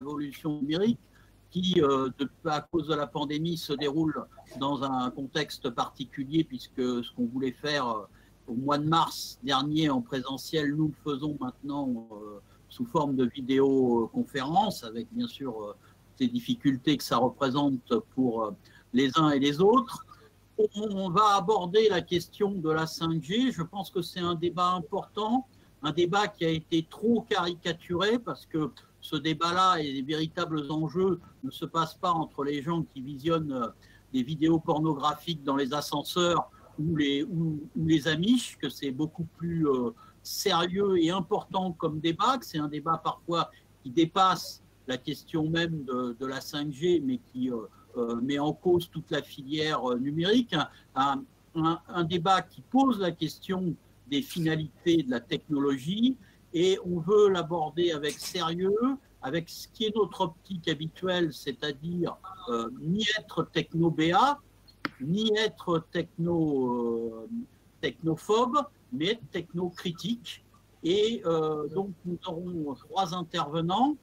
révolution numérique qui, euh, à cause de la pandémie, se déroule dans un contexte particulier, puisque ce qu'on voulait faire euh, au mois de mars dernier en présentiel, nous le faisons maintenant euh, sous forme de vidéoconférence, avec bien sûr ces difficultés que ça représente pour les uns et les autres. On va aborder la question de la 5G. Je pense que c'est un débat important, un débat qui a été trop caricaturé parce que ce débat-là et les véritables enjeux ne se passent pas entre les gens qui visionnent euh, des vidéos pornographiques dans les ascenseurs ou les, ou, que c'est beaucoup plus euh, sérieux et important comme débat, que c'est un débat parfois qui dépasse la question même de, la 5G, mais qui euh, met en cause toute la filière numérique. Un, débat qui pose la question des finalités de la technologie, et on veut l'aborder avec sérieux, avec ce qui est notre optique habituelle, c'est-à-dire euh, ni être techno-BA, ni être techno, euh, technophobe, mais être technocritique. Et euh, donc nous aurons trois intervenants.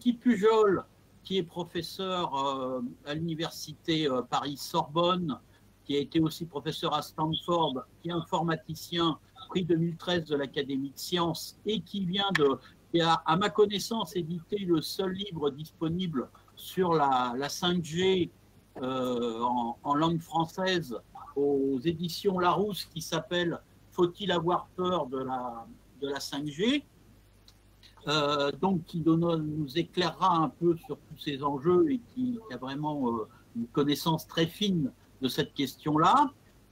Guy Pujol, qui est professeur à l'université Paris-Sorbonne, qui a été aussi professeur à Stanford, qui est informaticien prix 2013 de l'Académie de sciences et qui vient de, et a, à ma connaissance, édité le seul livre disponible sur la, 5G euh, en, langue française aux éditions Larousse qui s'appelle Faut-il avoir peur de la, de la 5G euh, donc qui nous éclairera un peu sur tous ces enjeux et qui, a vraiment euh, une connaissance très fine de cette question-là.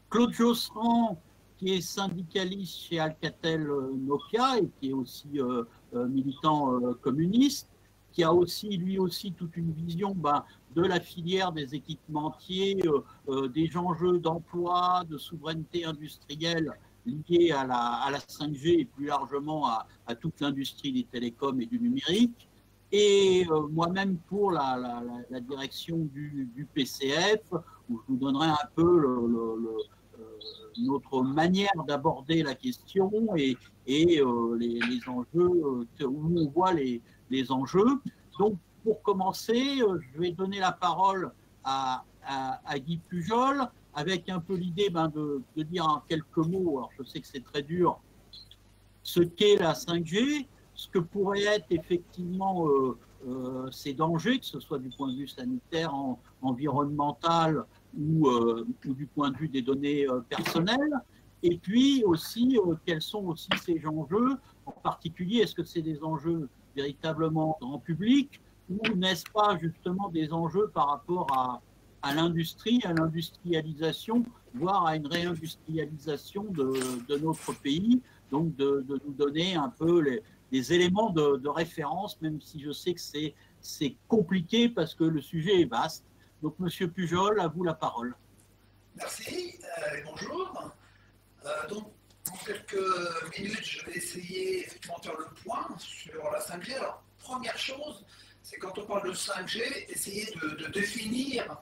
Claude Josserand, qui est syndicaliste chez Alcatel euh, Nokia et qui est aussi euh, euh, militant communiste, qui a aussi lui aussi toute une vision ben, de la filière des équipementiers, des enjeux d'emploi, de souveraineté industrielle liés à la, à la 5G et plus largement à, toute l'industrie des télécoms et du numérique. Et moi-même pour la, direction du, PCF, où je vous donnerai un peu le notre manière d'aborder la question et, et euh, les, enjeux, euh, où on voit les, les, enjeux. Donc, pour commencer, euh, je vais donner la parole à, à, Guy Pujol, avec un peu l'idée ben, de, de, dire en quelques mots, alors je sais que c'est très dur, ce qu'est la 5G, ce que pourrait être effectivement ces dangers, que ce soit du point de vue sanitaire, en, environnemental euh, ou, du point de vue des données euh, personnelles. Et puis aussi, euh, quels sont aussi ces enjeux En particulier, est-ce que c'est des enjeux véritablement grand public ou n'est-ce pas justement des enjeux par rapport à, à l'industrie, à l'industrialisation, voire à une réindustrialisation de, de notre pays, donc de, de, nous donner un peu les, des éléments de, de, référence, même si je sais que c'est compliqué parce que le sujet est vaste. Donc, Monsieur Pujol, à vous la parole. Merci, euh, bonjour. Euh, donc, en quelques minutes, je vais essayer de faire le point sur la 5G. Alors, première chose, c'est quand on parle de 5G, essayer de, définir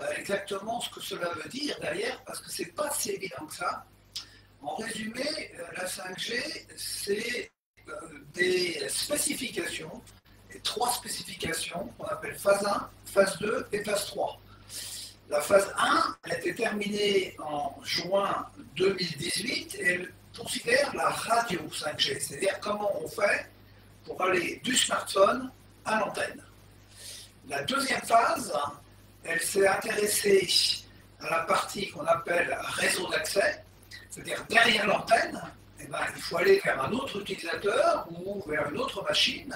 euh, exactement ce que cela veut dire derrière, parce que c'est pas si évident que ça. En résumé, la 5G, c'est des spécifications trois spécifications qu'on appelle phase 1, phase 2 et phase 3. La phase 1, elle a été terminée en juin 2018 et elle considère la radio 5G, c'est-à-dire comment on fait pour aller du smartphone à l'antenne. La deuxième phase, elle s'est intéressée à la partie qu'on appelle réseau d'accès, c'est-à-dire derrière l'antenne, eh ben, il faut aller vers un autre utilisateur ou vers une autre machine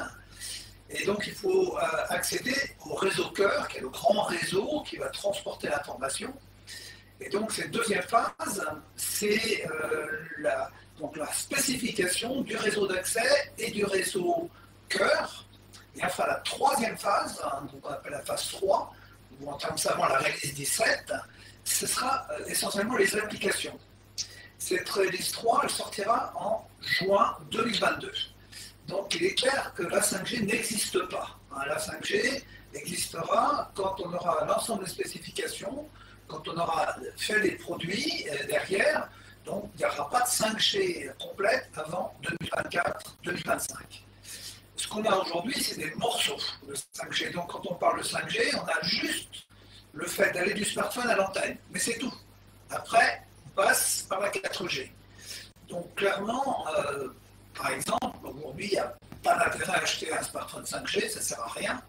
et donc, il faut euh, accéder au réseau cœur, qui est le grand réseau qui va transporter l'information. Et donc, cette deuxième phase, c'est euh, la, la spécification du réseau d'accès et du réseau cœur. Et enfin, la troisième phase, hein, qu'on appelle la phase 3, ou en termes savants la release 17, ce sera euh, essentiellement les applications. Cette release 3, elle sortira en juin 2022. Donc il est clair que la 5G n'existe pas. Hein, la 5G existera quand on aura l'ensemble des spécifications, quand on aura fait les produits euh, derrière. Donc il n'y aura pas de 5G complète avant 2024-2025. Ce qu'on a aujourd'hui, c'est des morceaux de 5G. Donc quand on parle de 5G, on a juste le fait d'aller du smartphone à l'antenne. Mais c'est tout. Après, on passe par la 4G. Donc clairement, euh, par exemple, aujourd'hui, il n'y a pas d'intérêt à acheter un smartphone 5G, ça ne sert à rien.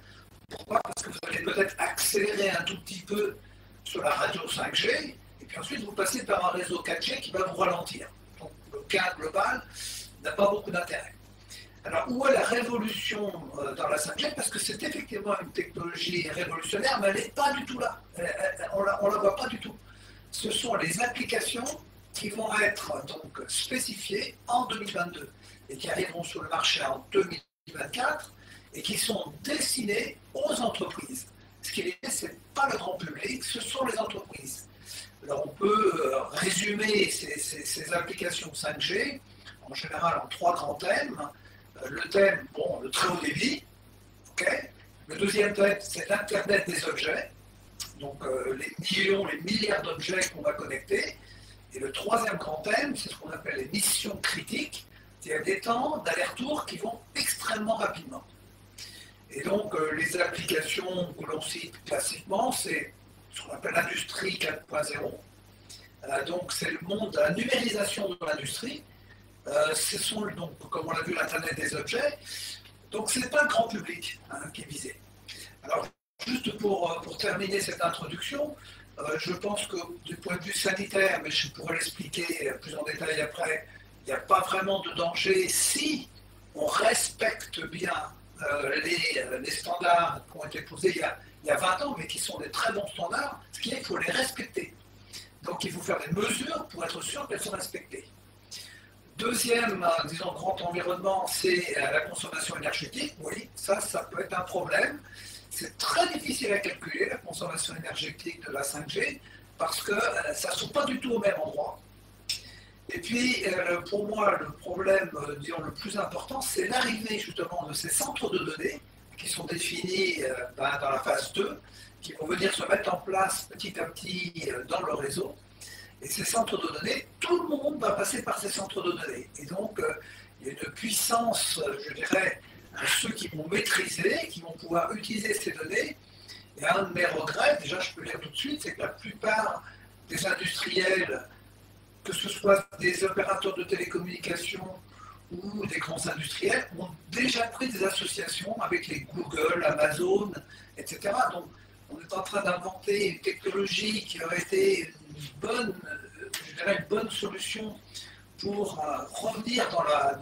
Pourquoi? Parce que vous allez peut-être accélérer un tout petit peu sur la radio 5G, et puis ensuite vous passez par un réseau 4G qui va vous ralentir. Donc le cas global n'a pas beaucoup d'intérêt. Alors, où est la révolution euh, dans la 5G Parce que c'est effectivement une technologie révolutionnaire, mais elle n'est pas du tout là. on ne la, voit pas du tout. Ce sont les applications qui vont être donc spécifiées en 2022 et qui arriveront sur le marché en 2024 et qui sont destinées aux entreprises. Ce qui est, ce n'est pas le grand public, ce sont les entreprises. Alors on peut euh, résumer ces, applications 5G en général en trois grands thèmes. Euh, le thème, bon, le très haut débit, ok. Le deuxième thème, c'est l'Internet des objets, donc euh, les millions, les milliards d'objets qu'on va connecter. Et le troisième grand thème, c'est ce qu'on appelle les missions critiques, c'est-à-dire des temps d'aller-retour qui vont extrêmement rapidement. Et donc, euh, les applications que l'on cite classiquement, c'est ce qu'on appelle l'industrie 4.0. Euh, donc, c'est le monde de la numérisation de l'industrie. Euh, ce sont donc, comme on l'a vu, l'Internet des objets. Donc, ce n'est pas le grand public hein, qui est visé. Alors, juste pour, pour terminer cette introduction, je pense que du point de vue sanitaire, mais je pourrais l'expliquer plus en détail après, il n'y a pas vraiment de danger si on respecte bien euh, euh, les, standards qui ont été posés il y, a, 20 ans, mais qui sont des très bons standards, ce qui est qu'il faut les respecter. Donc il faut faire des mesures pour être sûr qu'elles sont respectées. Deuxième, euh, disons, grand environnement, c'est la consommation énergétique. Oui, ça, ça peut être un problème. C'est très difficile à calculer, la consommation énergétique de la 5G, parce que ça ne sont pas du tout au même endroit. Et puis, euh, pour moi, le problème, euh, disons, le plus important, c'est l'arrivée justement de ces centres de données qui sont définis euh, ben, dans la phase 2, qui vont venir se mettre en place petit à petit dans le réseau. Et ces centres de données, tout le monde va passer par ces centres de données. Et donc, il y a une puissance, je dirais, à ceux qui vont maîtriser, qui vont pouvoir utiliser ces données. Et un de mes regrets, déjà je peux le dire tout de suite, c'est que la plupart des industriels que ce soit des opérateurs de télécommunications ou des grands industriels, ont déjà pris des associations avec les Google, Amazon, etc. Donc, on est en train d'inventer une technologie qui aurait été une bonne, je dirais une bonne solution pour euh, revenir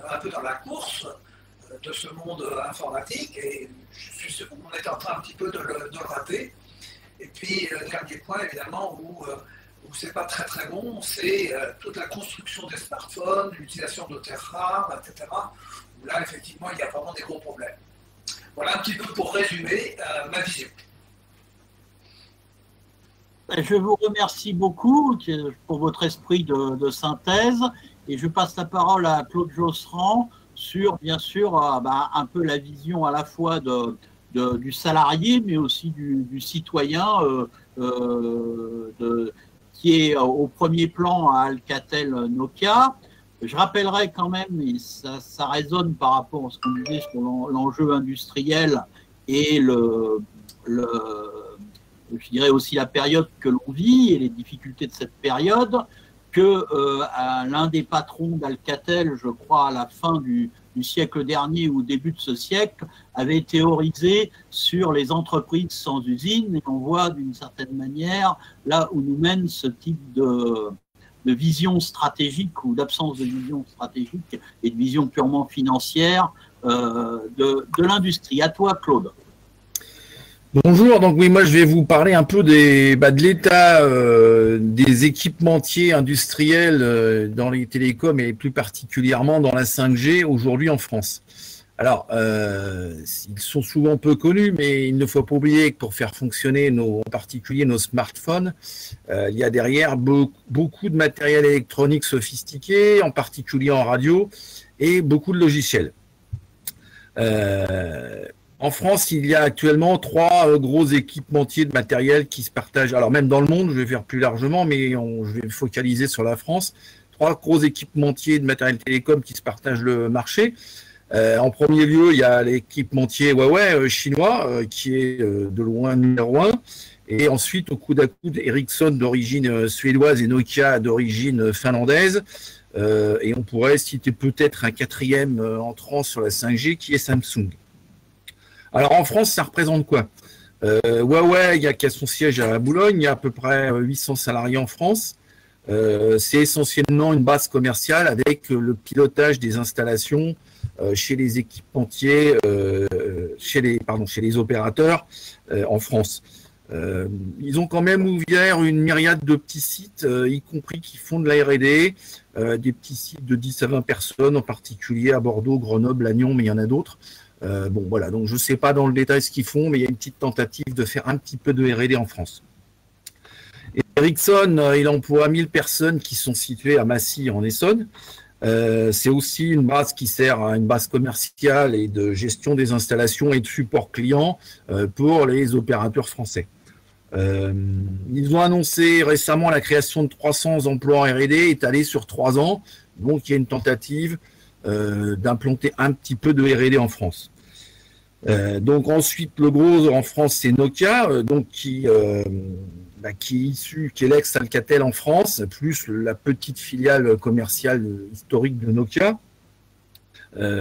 un peu dans la course euh, de ce monde informatique. Et je suis qu'on est en train un petit peu de le, de rater. Et puis, le dernier point, évidemment, où euh, où c'est pas très très bon, c'est euh, toute la construction des smartphones, l'utilisation de terres rares, etc. Là, effectivement, il y a vraiment des gros problèmes. Voilà un petit peu pour résumer euh, ma vision. Ben, je vous remercie beaucoup pour votre esprit de, synthèse et je passe la parole à Claude Josserand sur, bien sûr, euh, ben, un peu la vision à la fois de, du salarié, mais aussi du, citoyen, de, qui est euh, au premier plan à Alcatel Nokia. Je rappellerai quand même, et ça, résonne par rapport à ce qu'on disait sur l'enjeu industriel et le, je dirais aussi la période que l'on vit et les difficultés de cette période, que euh, l'un des patrons d'Alcatel, je crois à la fin du, du siècle dernier ou début de ce siècle avait théorisé sur les entreprises sans usine et on voit d'une certaine manière là où nous mène ce type de, vision stratégique ou d'absence de vision stratégique et de vision purement financière euh, de, l'industrie. À toi, Claude. Bonjour, donc oui, moi je vais vous parler un peu des, bah, de l'état euh, des équipementiers industriels euh, dans les télécoms et plus particulièrement dans la 5G aujourd'hui en France. Alors, euh, ils sont souvent peu connus, mais il ne faut pas oublier que pour faire fonctionner en particulier nos smartphones, il y a derrière beaucoup de matériel électronique sophistiqué, en particulier en radio, et beaucoup de logiciels. En France, il y a actuellement trois euh, gros équipementiers de matériel qui se partagent. Alors même dans le monde, je vais faire plus largement, mais je vais focaliser sur la France. Trois gros équipementiers de matériel télécom qui se partagent le marché. en premier lieu, il y a l'équipementier Huawei chinois, qui est de loin numéro un. Et ensuite, au coude à coude, Ericsson d'origine suédoise et Nokia d'origine finlandaise. et on pourrait citer peut-être un quatrième entrant sur la 5G qui est Samsung. Alors en France, ça représente quoi? Euh, Huawei, il y a, qui a son siège à Boulogne, il y a à peu près 800 salariés en France. Euh, c'est essentiellement une base commerciale avec le pilotage des installations euh, chez les équipementiers, chez les chez les opérateurs en France. ils ont quand même ouvert une myriade de petits sites, y compris qui font de la R&D, des petits sites de 10 à 20 personnes, en particulier à Bordeaux, Grenoble, Lannion, mais il y en a d'autres. Euh, bon, voilà, donc je ne sais pas dans le détail ce qu'ils font, mais il y a une petite tentative de faire un petit peu de RD en France. Ericsson, euh, il emploie 1000 personnes qui sont situées à Massy, en Essonne. Euh, c'est aussi une base qui sert à une base commerciale et de gestion des installations et de support client pour les opérateurs français. ils ont annoncé récemment la création de 300 emplois en R&D étalés sur trois ans. Donc il y a une tentative d'implanter un petit peu de R&D en France. Euh, donc ensuite, le gros en France, c'est Nokia, euh, donc qui, bah, qui est issu, qui est l'ex-Alcatel en France, plus la petite filiale commerciale historique de Nokia.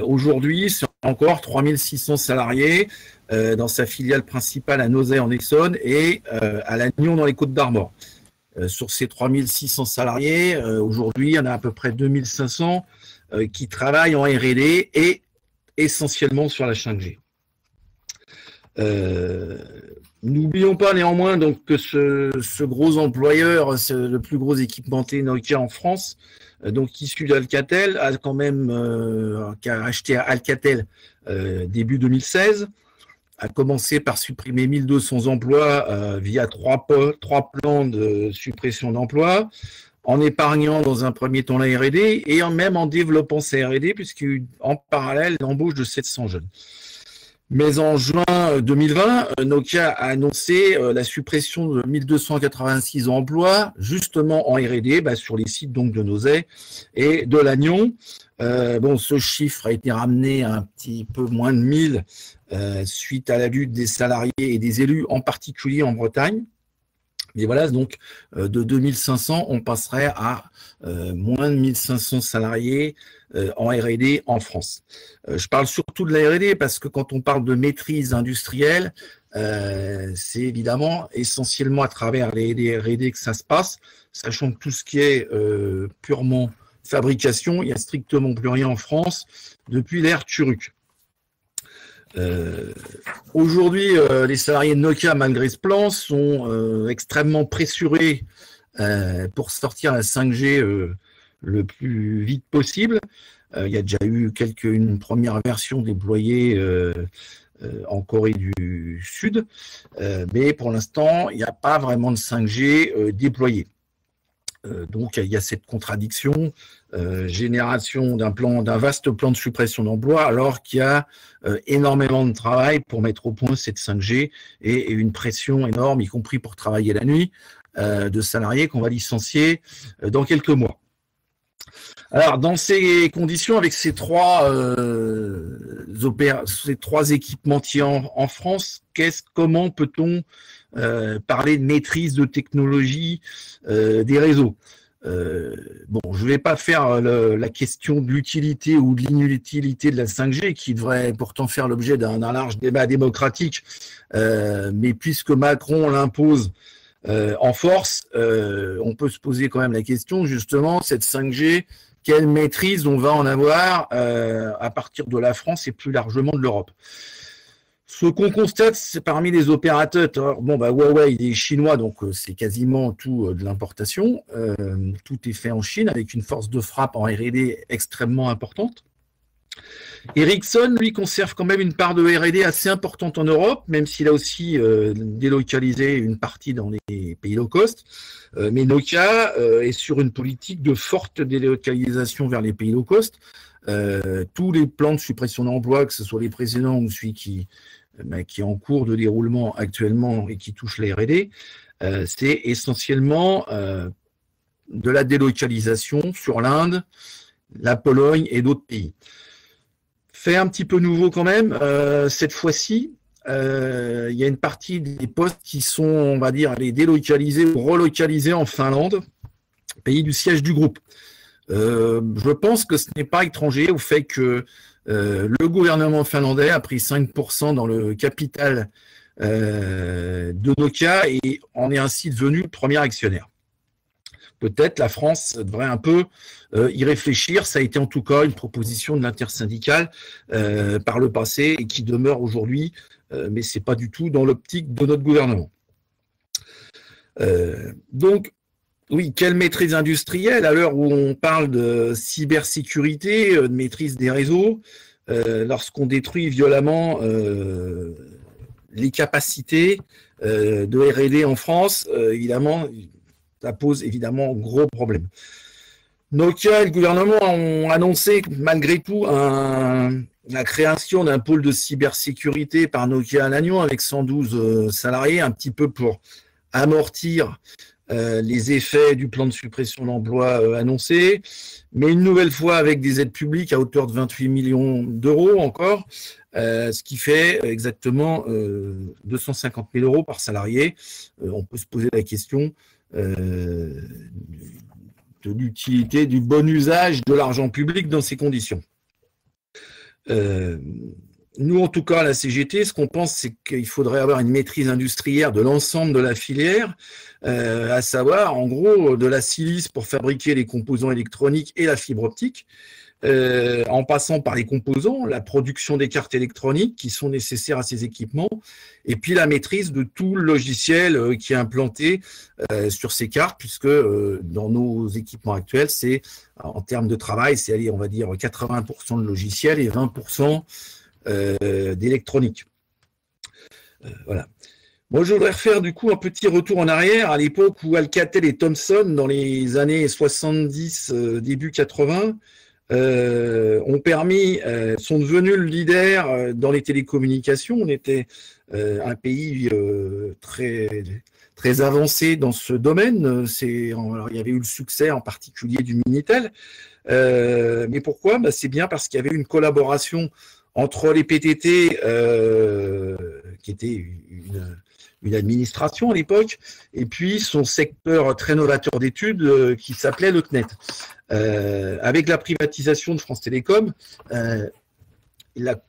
Aujourd'hui, c'est encore 3600 salariés dans sa filiale principale à Nozay en Essonne et à Lannion dans les Côtes d'Armor. sur ces 3600 salariés, aujourd'hui, il y en a à peu près 2500 euh, qui travaillent en R&D et essentiellement sur la 5G. Euh, n'oublions pas néanmoins donc que ce, gros employeur, le plus gros équipementier Nokia en France, euh, donc issu d'Alcatel, a quand même acheté Alcatel début 2016, a commencé par supprimer 1200 emplois via trois plans de suppression d'emplois en épargnant dans un premier temps la R&D et en même en développant sa R&D puisqu'en parallèle l'embauche de 700 jeunes. Mais en juin 2020, Nokia a annoncé euh, la suppression de 1286 emplois justement en R&D bah, sur les sites de Nozay et de Lannion. Euh, ce chiffre a été ramené à un petit peu moins de 1000 euh, suite à la lutte des salariés et des élus, en particulier en Bretagne. Mais voilà, donc euh, de 2500, on passerait à euh, moins de 1500 salariés euh, en R&D en France. je parle surtout de la R&D parce que quand on parle de maîtrise industrielle, c'est évidemment essentiellement à travers les, R&D que ça se passe, sachant que tout ce qui est purement fabrication, il n'y a strictement plus rien en France depuis l'ère Turuk. Euh, aujourd'hui, euh, les salariés de Nokia, malgré ce plan, sont euh, extrêmement pressurés pour sortir la 5G le plus vite possible. il y a déjà eu quelques, une première version déployée en Corée du Sud, mais pour l'instant, il n'y a pas vraiment de 5G déployé. Donc il y a cette contradiction euh, génération d'un vaste plan de suppression d'emplois, alors qu'il y a euh, énormément de travail pour mettre au point cette 5G et, une pression énorme, y compris pour travailler la nuit, euh, de salariés qu'on va licencier dans quelques mois. Alors, dans ces conditions, avec ces trois, ces trois équipementiers en, en France, comment peut-on parler de maîtrise de technologie des réseaux. Euh, bon, je ne vais pas faire la question de l'utilité ou de l'inutilité de la 5G, qui devrait pourtant faire l'objet d'un large débat démocratique, euh, mais puisque Macron l'impose euh, en force, on peut se poser quand même la question, justement, cette 5G, quelle maîtrise on va en avoir à partir de la France et plus largement de l'Europe? Ce qu'on constate, c'est parmi les opérateurs, bon, bah, Huawei, il est chinois, donc euh, c'est quasiment tout euh, de l'importation. Euh, tout est fait en Chine avec une force de frappe en R&D extrêmement importante. Ericsson, lui, conserve quand même une part de R&D assez importante en Europe, même s'il a aussi délocalisé une partie dans les pays low cost. mais Nokia est sur une politique de forte délocalisation vers les pays low cost. tous les plans de suppression d'emplois, que ce soit les précédents ou celui qui, qui est en cours de déroulement actuellement et qui touche la R&D, euh, c'est essentiellement euh, de la délocalisation sur l'Inde, la Pologne et d'autres pays. Fait un petit peu nouveau quand même, cette fois-ci, il y a une partie des postes qui sont, on va dire, les délocalisés ou relocalisés en Finlande, pays du siège du groupe. je pense que ce n'est pas étranger au fait que le gouvernement finlandais a pris 5% dans le capital euh, de Nokia et en est ainsi devenu le premier actionnaire. Peut-être la France devrait un peu euh, y réfléchir. Ça a été en tout cas une proposition de l'intersyndicale euh, par le passé et qui demeure aujourd'hui, mais ce n'est pas du tout dans l'optique de notre gouvernement. donc, oui, quelle maîtrise industrielle à l'heure où on parle de cybersécurité, de maîtrise des réseaux, lorsqu'on détruit violemment les capacités euh, de R&D en France, euh, évidemment, ça pose évidemment gros problème. Nokia et le gouvernement ont annoncé malgré tout la création d'un pôle de cybersécurité par Nokia à Lannion avec 112 euh, salariés, un petit peu pour amortir les effets du plan de suppression d'emploi annoncé, mais une nouvelle fois avec des aides publiques à hauteur de 28 millions d'euros encore, euh, ce qui fait exactement 250 euh, 000 euros par salarié. Euh, on peut se poser la question de l'utilité, du bon usage de l'argent public dans ces conditions. Nous, en tout cas, à la CGT, ce qu'on pense, c'est qu'il faudrait avoir une maîtrise industrielle de l'ensemble de la filière, à savoir, en gros, de la silice pour fabriquer les composants électroniques et la fibre optique, euh, en passant par les composants, la production des cartes électroniques qui sont nécessaires à ces équipements, et puis la maîtrise de tout le logiciel euh, qui est implanté euh, sur ces cartes, puisque dans nos équipements actuels, c'est en termes de travail, c'est on va dire 80% de logiciel et 20% d'électronique. voilà. Moi, je voudrais refaire du coup un petit retour en arrière à l'époque où Alcatel et Thomson, dans les années 70, début 80, euh, ont permis, euh, sont devenus le leader euh, dans les télécommunications. On était un pays très très avancé dans ce domaine. Il y avait eu le succès en particulier du Minitel. mais pourquoi? Bah, C'est bien parce qu'il y avait une collaboration entre les PTT, qui était une, administration à l'époque, et puis son secteur très novateur d'études qui s'appelait le CNET. Euh, avec la privatisation de France Télécom, euh,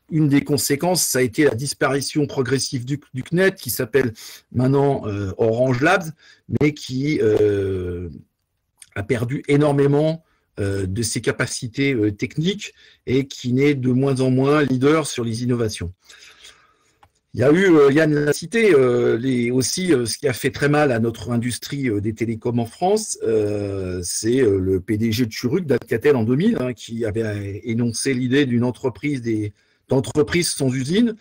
une des conséquences, ça a été la disparition progressive du, CNET, qui s'appelle maintenant euh, Orange Labs, mais qui a perdu énormément de ses capacités techniques et qui n'est de moins en moins leader sur les innovations. Il y a eu, euh, Yann l'a cité, euh, aussi euh, ce qui a fait très mal à notre industrie des télécoms en France, c'est le PDG de Churuc d'Alcatel en 2000, hein, qui avait énoncé l'idée d'une entreprise d'entreprise sans usine,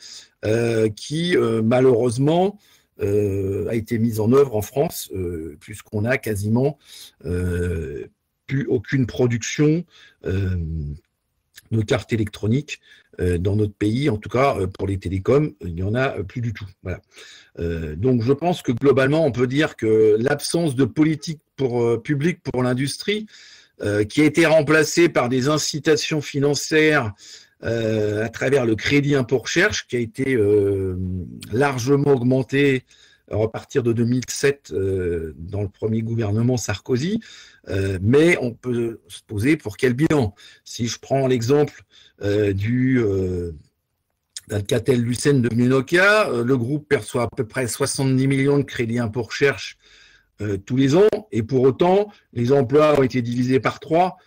qui malheureusement a été mise en œuvre en France, puisqu'on n'a quasiment plus aucune production de cartes électroniques euh, dans notre pays, en tout cas euh, pour les télécoms, il n'y en a plus du tout. Euh, donc je pense que globalement, on peut dire que l'absence de politique publique pour l'industrie, qui a été remplacée par des incitations financières à travers le crédit impôt recherche, qui a été largement augmenté à partir de 2007 dans le premier gouvernement Sarkozy, mais on peut se poser pour quel bilan? Si je prends l'exemple euh, du euh, d'Alcatel Lucent de Nokia. Euh, le groupe perçoit à peu près 70 millions de crédits impôt recherche tous les ans, et pour autant, les emplois ont été divisés par trois,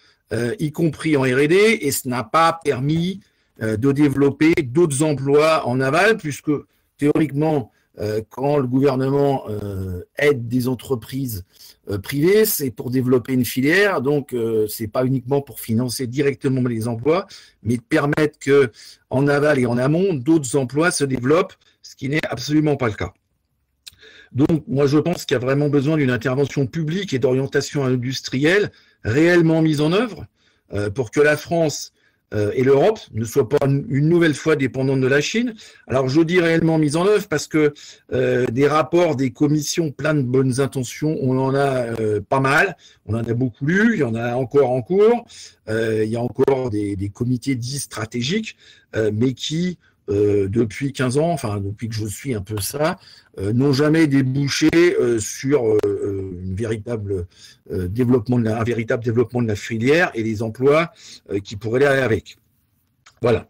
y compris en R&D, et ce n'a pas permis de développer d'autres emplois en aval, puisque théoriquement, euh, quand le gouvernement euh, aide des entreprises euh, privées, c'est pour développer une filière, donc ce n'est pas uniquement pour financer directement les emplois, mais de permettre que en aval et en amont, d'autres emplois se développent, ce qui n'est absolument pas le cas. Donc, moi, je pense qu'il y a vraiment besoin d'une intervention publique et d'orientation industrielle réellement mise en œuvre pour que la France euh, et l'Europe ne soient pas une nouvelle fois dépendantes de la Chine. Alors je dis réellement mise en œuvre parce que euh, des rapports, des commissions plein de bonnes intentions, on en a pas mal, on en a beaucoup lu, il y en a encore en cours, il y a encore des comités dits stratégiques, mais qui euh, depuis 15 ans, enfin depuis que je suis un peu ça, euh, n'ont jamais débouché euh, sur véritable, développement un véritable développement de la filière et les emplois qui pourraient aller avec. Voilà.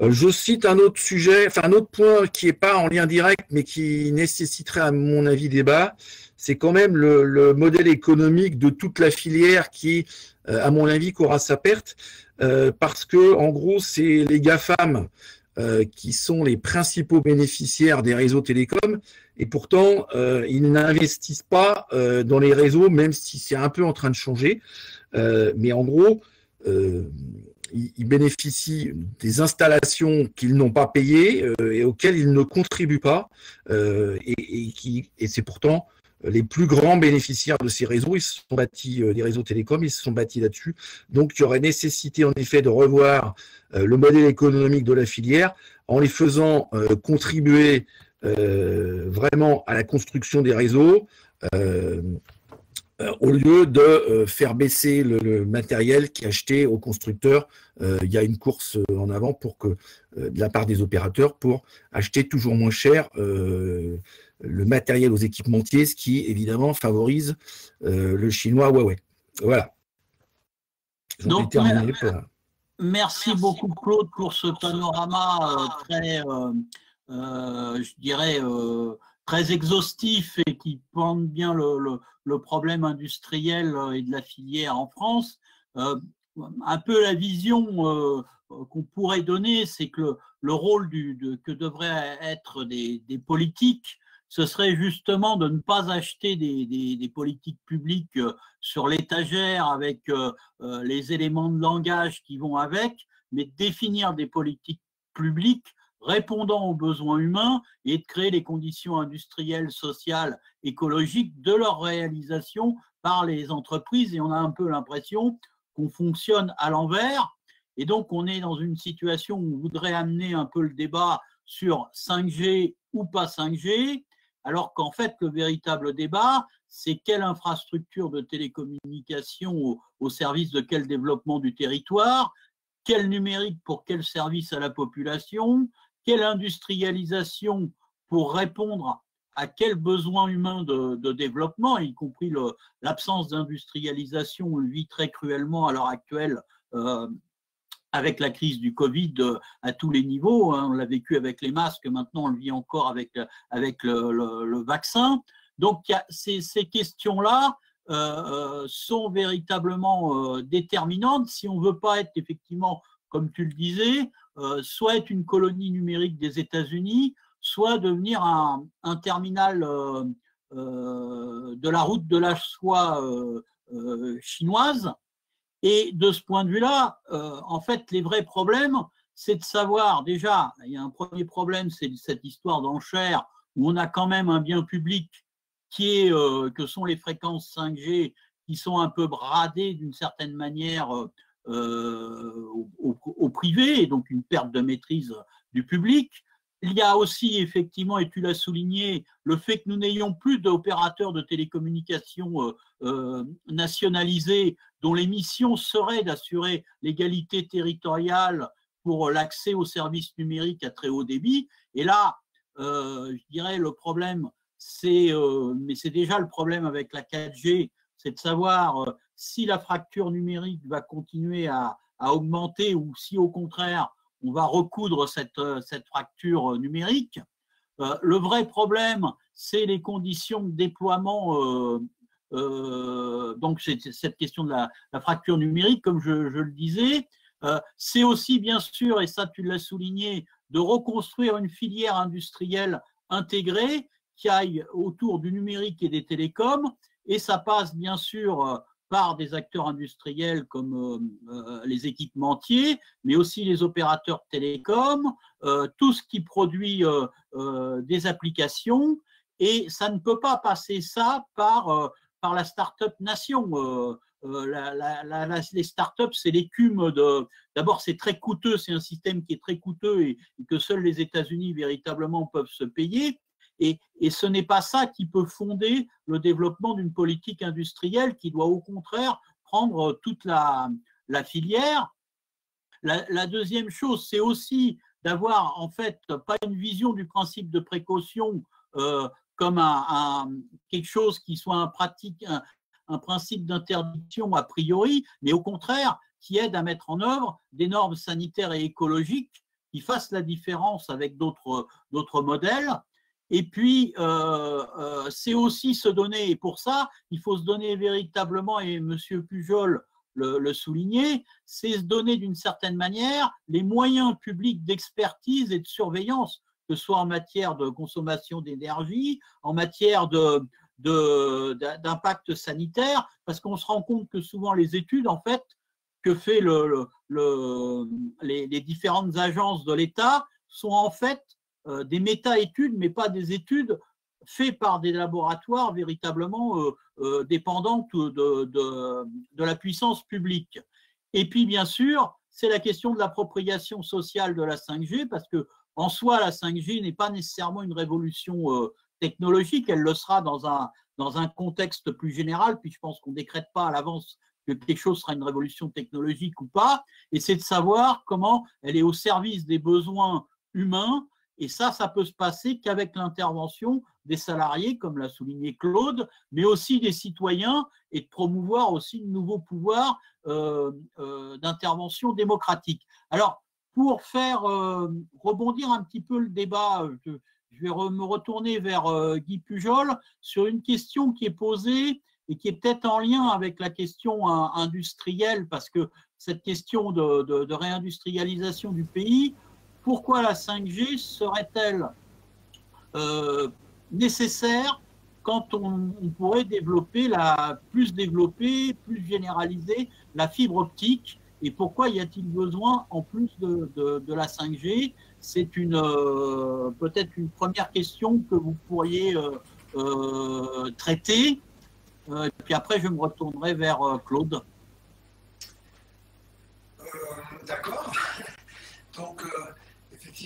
je cite un autre sujet, enfin un autre point qui n'est pas en lien direct, mais qui nécessiterait à mon avis débat, c'est quand même le, le, modèle économique de toute la filière qui, à mon avis, aura sa perte, parce que en gros, c'est les GAFAM euh, qui sont les principaux bénéficiaires des réseaux télécoms, et pourtant, euh, ils n'investissent pas euh, dans les réseaux, même si c'est un peu en train de changer. mais en gros, ils, bénéficient des installations qu'ils n'ont pas payées et auxquelles ils ne contribuent pas, et, et c'est pourtant les plus grands bénéficiaires de ces réseaux, ils se sont bâtis, des réseaux télécoms, ils se sont bâtis là-dessus. Donc, il y aurait nécessité en effet de revoir euh, le modèle économique de la filière en les faisant euh, contribuer euh, vraiment à la construction des réseaux au lieu de faire baisser le, matériel qui est acheté aux constructeurs. il y a une course en avant pour que, de la part des opérateurs pour acheter toujours moins cher le matériel aux équipementiers, ce qui évidemment favorise le chinois Huawei. Voilà. Donc, Merci beaucoup Claude pour ce panorama euh, très, euh, euh, je dirais, très exhaustif et qui pointe bien le, problème industriel et de la filière en France. un peu la vision qu'on pourrait donner, c'est que le, rôle que devraient être des, politiques ce serait justement de ne pas acheter des, politiques publiques euh, sur l'étagère avec euh, euh, les éléments de langage qui vont avec, mais de définir des politiques publiques répondant aux besoins humains et de créer les conditions industrielles, sociales, écologiques de leur réalisation par les entreprises. Et on a un peu l'impression qu'on fonctionne à l'envers. Et donc, on est dans une situation où on voudrait amener un peu le débat sur 5G ou pas 5G, alors qu'en fait, le véritable débat, c'est quelle infrastructure de télécommunication au, service de quel développement du territoire, quel numérique pour quel service à la population, quelle industrialisation pour répondre à quel besoin humain de, développement, y compris l'absence d'industrialisation, on le vit très cruellement à l'heure actuelle euh, avec la crise du Covid euh, à tous les niveaux. Hein. On l'a vécu avec les masques, maintenant on le vit encore avec, avec le, vaccin. Donc ces, questions-là euh, sont véritablement déterminantes si on ne veut pas être effectivement, comme tu le disais, soit être une colonie numérique des États-Unis, soit devenir un, terminal de la route de la soie chinoise. Et de ce point de vue-là, euh, en fait, les vrais problèmes, c'est de savoir déjà, il y a un premier problème, c'est cette histoire d'enchère où on a quand même un bien public qui est, euh, que sont les fréquences 5G qui sont un peu bradées d'une certaine manière euh, au, privé, et donc une perte de maîtrise du public. Il y a aussi effectivement, et tu l'as souligné, le fait que nous n'ayons plus d'opérateurs de télécommunications euh, euh, nationalisés dont les missions seraient d'assurer l'égalité territoriale pour l'accès aux services numériques à très haut débit. Et là, je dirais, le problème, c'est, mais c'est déjà le problème avec la 4G, c'est de savoir si la fracture numérique va continuer à augmenter ou si au contraire on va recoudre cette, euh, cette fracture euh, numérique. Euh, le vrai problème, c'est les conditions de déploiement. donc, c'est cette question de la, fracture numérique, comme je, le disais. c'est aussi, bien sûr, et ça tu l'as souligné, de reconstruire une filière industrielle intégrée qui aille autour du numérique et des télécoms. Et ça passe, bien sûr, par des acteurs industriels comme euh, euh, les équipementiers, mais aussi les opérateurs télécoms, euh, tout ce qui produit des applications. Et ça ne peut pas passer ça par, la start-up nation. les startups, c'est l'écume de. D'abord, c'est très coûteux, c'est un système qui est très coûteux et, que seuls les États-Unis véritablement peuvent se payer. Et, ce n'est pas ça qui peut fonder le développement d'une politique industrielle qui doit au contraire prendre toute la, filière. La, deuxième chose, c'est aussi d'avoir en fait pas une vision du principe de précaution euh, comme quelque chose qui soit un, principe d'interdiction a priori, mais au contraire qui aide à mettre en œuvre des normes sanitaires et écologiques qui fassent la différence avec d'autres modèles. Et puis, euh, euh, c'est aussi se donner, et pour ça, il faut se donner véritablement, et M. Pujol le, souligner, c'est se donner d'une certaine manière les moyens publics d'expertise et de surveillance, que ce soit en matière de consommation d'énergie, en matière d'impact sanitaire, parce qu'on se rend compte que souvent les études, en fait, que fait le, les, les, différentes agences de l'État sont en fait euh, des méta-études, mais pas des études faites par des laboratoires véritablement euh, euh, dépendantes de, de, la puissance publique. Et puis, bien sûr, c'est la question de l'appropriation sociale de la 5G, parce que en soi, la 5G n'est pas nécessairement une révolution technologique, elle le sera dans un, dans un contexte plus général, puis je pense qu'on ne décrète pas à l'avance que quelque chose sera une révolution technologique ou pas, et c'est de savoir comment elle est au service des besoins humains et ça, ça peut se passer qu'avec l'intervention des salariés, comme l'a souligné Claude, mais aussi des citoyens et de promouvoir aussi de nouveaux pouvoirs euh, euh, d'intervention démocratique. Alors, pour faire euh, rebondir un petit peu le débat, je, vais me retourner vers Guy Pujol sur une question qui est posée et qui est peut-être en lien avec la question industrielle, parce que cette question de réindustrialisation du pays, pourquoi la 5G serait-elle euh, nécessaire quand on, pourrait développer la plus développer, plus généraliser la fibre optique? Et pourquoi y a-t-il besoin en plus de, la 5G C'est une euh, peut-être une première question que vous pourriez euh, traiter. puis après, je me retournerai vers Claude. D'accord. Donc,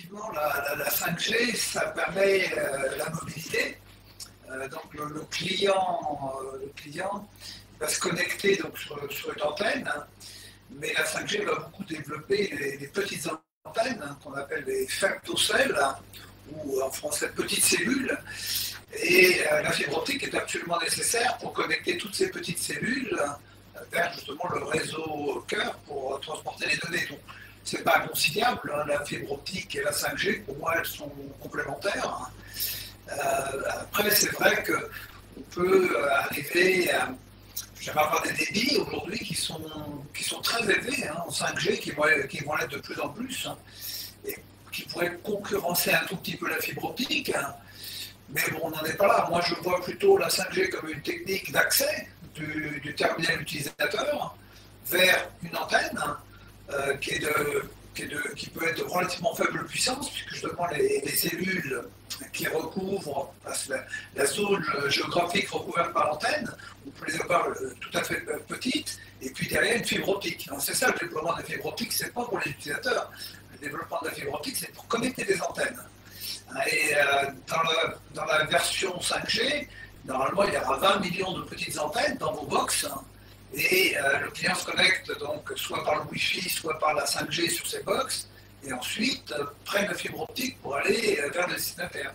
effectivement, la, 5G, ça permet euh, la mobilité. Euh, donc le, client, euh, le client va se connecter donc, sur, une antenne, hein. mais la 5G va beaucoup développer des petites antennes hein, qu'on appelle des femtocelles, hein, ou en français petites cellules. Et la fibre optique est absolument nécessaire pour connecter toutes ces petites cellules vers justement le réseau cœur pour transporter les données c'est pas inconciliable. Hein, la fibre optique et la 5G, pour moi, elles sont complémentaires. Euh, après, c'est vrai qu'on peut arriver à avoir des débits aujourd'hui qui sont, qui sont très élevés hein, en 5G, qui vont, qui vont l'être de plus en plus, hein, et qui pourraient concurrencer un tout petit peu la fibre optique. Mais bon, on n'en est pas là. Moi, je vois plutôt la 5G comme une technique d'accès du terminal utilisateur vers une antenne euh, qui, peut être de relativement faible puissance, puisque justement les, cellules qui recouvrent la, zone géographique recouverte par l'antenne, on peut les avoir euh, tout à fait petites, et puis derrière une fibre optique. C'est ça le développement de la fibre optique, c'est pas pour les utilisateurs. Le développement de la fibre optique, c'est pour connecter des antennes. Et euh, dans, la, version 5G, normalement, il y aura 20 millions de petites antennes dans vos box. Et euh, le client se connecte donc soit par le Wi-Fi, soit par la 5G sur ses box, et ensuite euh, prenne la fibre optique pour aller euh, vers le destinataire.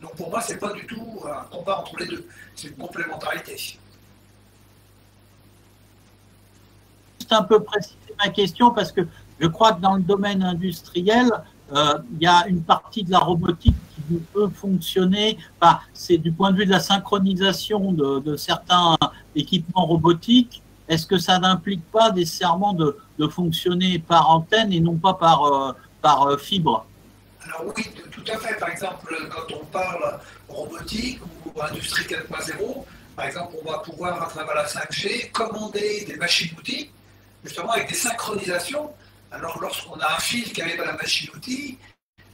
Donc pour moi, ce n'est pas du tout un combat entre les deux, c'est une complémentarité. Juste un peu préciser ma question parce que je crois que dans le domaine industriel, il y a une partie de la robotique peut fonctionner. c'est du point de vue de la synchronisation de certains équipements robotiques est-ce que ça n'implique pas nécessairement de, de, fonctionner par antenne et non pas par, euh, par euh, fibre? Alors oui, tout à fait. Par exemple, quand on parle robotique ou industrie 4.0, par exemple, on va pouvoir, à travers la 5G, commander des machines-outils, justement avec des synchronisations. Alors, lorsqu'on a un fil qui arrive à la machine-outil,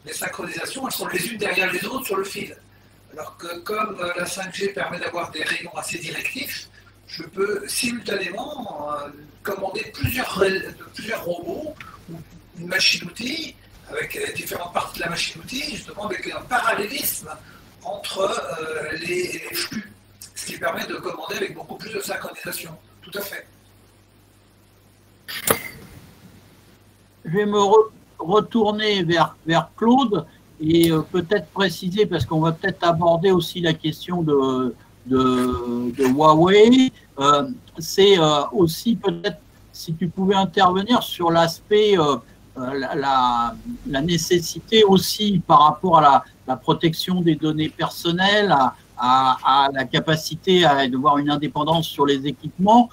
les synchronisations, elles sont les unes derrière les autres sur le fil. Alors que comme euh, la 5G permet d'avoir des rayons assez directifs, je peux simultanément commander plusieurs, plusieurs robots ou une machine-outil avec différentes parties de la machine-outil, justement avec un parallélisme entre les, flux, ce qui permet de commander avec beaucoup plus de synchronisation. Tout à fait. Je vais me retourner vers, vers Claude et euh, peut-être préciser, parce qu'on va peut-être aborder aussi la question de, de, Huawei, euh, c'est euh, aussi peut-être si tu pouvais intervenir sur l'aspect, la, la, nécessité aussi par rapport à la, protection des données personnelles, à, la capacité à avoir une indépendance sur les équipements,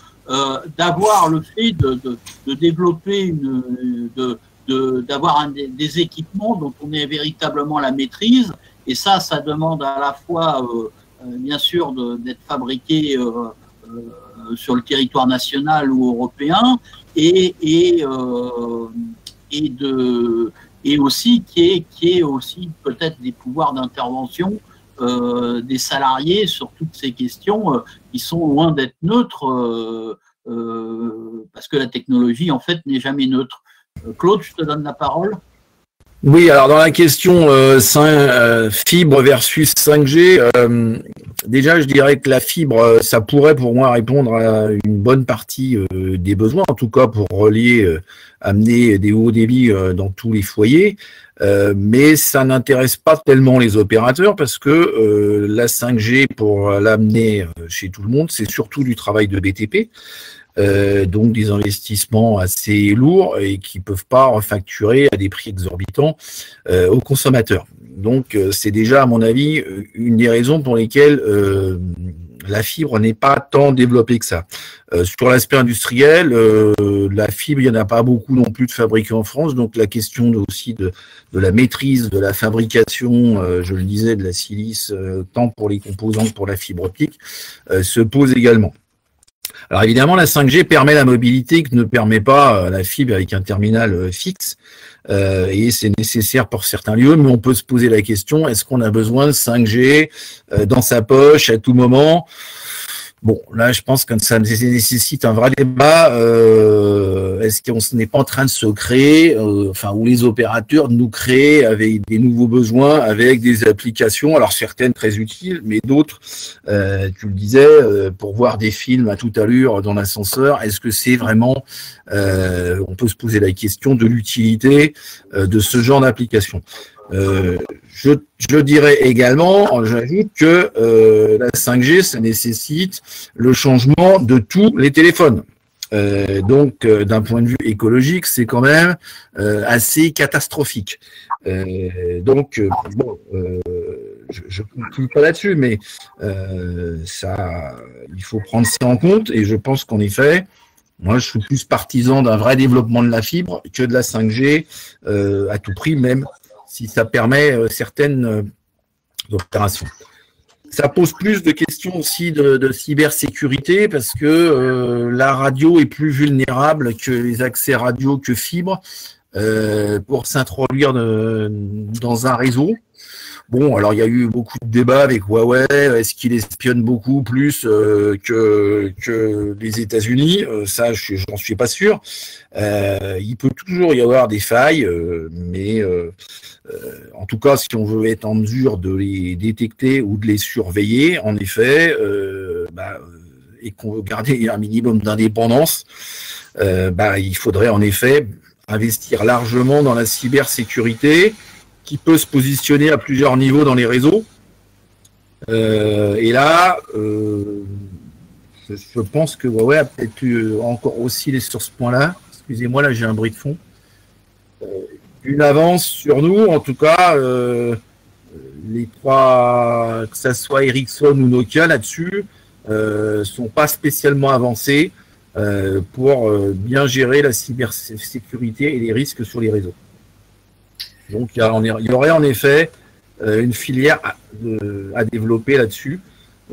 d'avoir le fait de, de, de développer une, de, d'avoir des, équipements dont on est véritablement la maîtrise. Et ça, ça demande à la fois, euh, euh, bien sûr, d'être fabriqué euh, sur le territoire national ou européen, et, et, et, de, et aussi qui est, qui est aussi peut-être des pouvoirs d'intervention des salariés sur toutes ces questions qui sont loin d'être neutres, parce que la technologie, en fait, n'est jamais neutre. Claude, je te donne la parole. Oui, alors dans la question euh, euh, fibre versus 5G, euh, déjà je dirais que la fibre, ça pourrait pour moi répondre à une bonne partie des besoins, en tout cas pour relier, amener des hauts débits dans tous les foyers, mais ça n'intéresse pas tellement les opérateurs parce que la 5G, pour l'amener chez tout le monde, c'est surtout du travail de BTP. Euh, donc des investissements assez lourds et qui peuvent pas refacturer à des prix exorbitants euh, aux consommateurs. Donc euh, c'est déjà à mon avis une des raisons pour lesquelles la fibre n'est pas tant développée que ça. sur l'aspect industriel, la fibre, il n'y en a pas beaucoup non plus de fabriqués en France, donc la question aussi de, la maîtrise de la fabrication, je le disais, de la silice, tant pour les composants que pour la fibre optique, se pose également. Alors évidemment, la 5G permet la mobilité que ne permet pas euh, la fibre avec un terminal euh, fixe. Euh, et c'est nécessaire pour certains lieux, mais on peut se poser la question, est-ce qu'on a besoin de 5G dans sa poche à tout moment? Bon, là, je pense que ça nécessite un vrai débat. Euh, Est-ce qu'on n'est pas en train de se créer, euh, enfin, où les opérateurs nous créent avec des nouveaux besoins, avec des applications, alors certaines très utiles, mais d'autres, euh, tu le disais, euh, pour voir des films à toute allure dans l'ascenseur, est-ce que c'est vraiment, euh, on peut se poser la question de l'utilité de ce genre d'application? Euh, je, je, dirais également, j'ajoute que euh, la 5G, ça nécessite le changement de tous les téléphones. Euh, donc, euh, d'un point de vue écologique, c'est quand même euh, assez catastrophique. donc, bon, je ne conclue pas là-dessus, mais ça, il faut prendre ça en compte. Et je pense qu'en effet, moi, je suis plus partisan d'un vrai développement de la fibre que de la 5G à tout prix, même si ça permet euh, certaines euh, opérations. Ça pose plus de questions aussi de, cybersécurité parce que euh, la radio est plus vulnérable que les accès radio que fibre pour s'introduire dans un réseau. Bon, alors il y a eu beaucoup de débats avec Huawei. Est-ce qu'il espionne beaucoup plus euh, que, que les États-Unis? Euh, Ça, je n'en suis pas sûr. Euh, il peut toujours y avoir des failles, mais en tout cas, si on veut être en mesure de les détecter ou de les surveiller, en effet, bah, et qu'on veut garder un minimum d'indépendance, bah, il faudrait en effet investir largement dans la cybersécurité qui peut se positionner à plusieurs niveaux dans les réseaux. Euh, et là, euh, je, pense que Huawei peut-être euh, encore osciller sur ce point-là. Excusez-moi, là j'ai un bruit de fond. une avance sur nous, en tout cas, les trois, que ce soit Ericsson ou Nokia là-dessus, ne sont pas spécialement avancés pour bien gérer la cybersécurité et les risques sur les réseaux. Donc il y, aurait en effet euh, une filière à, développer là-dessus.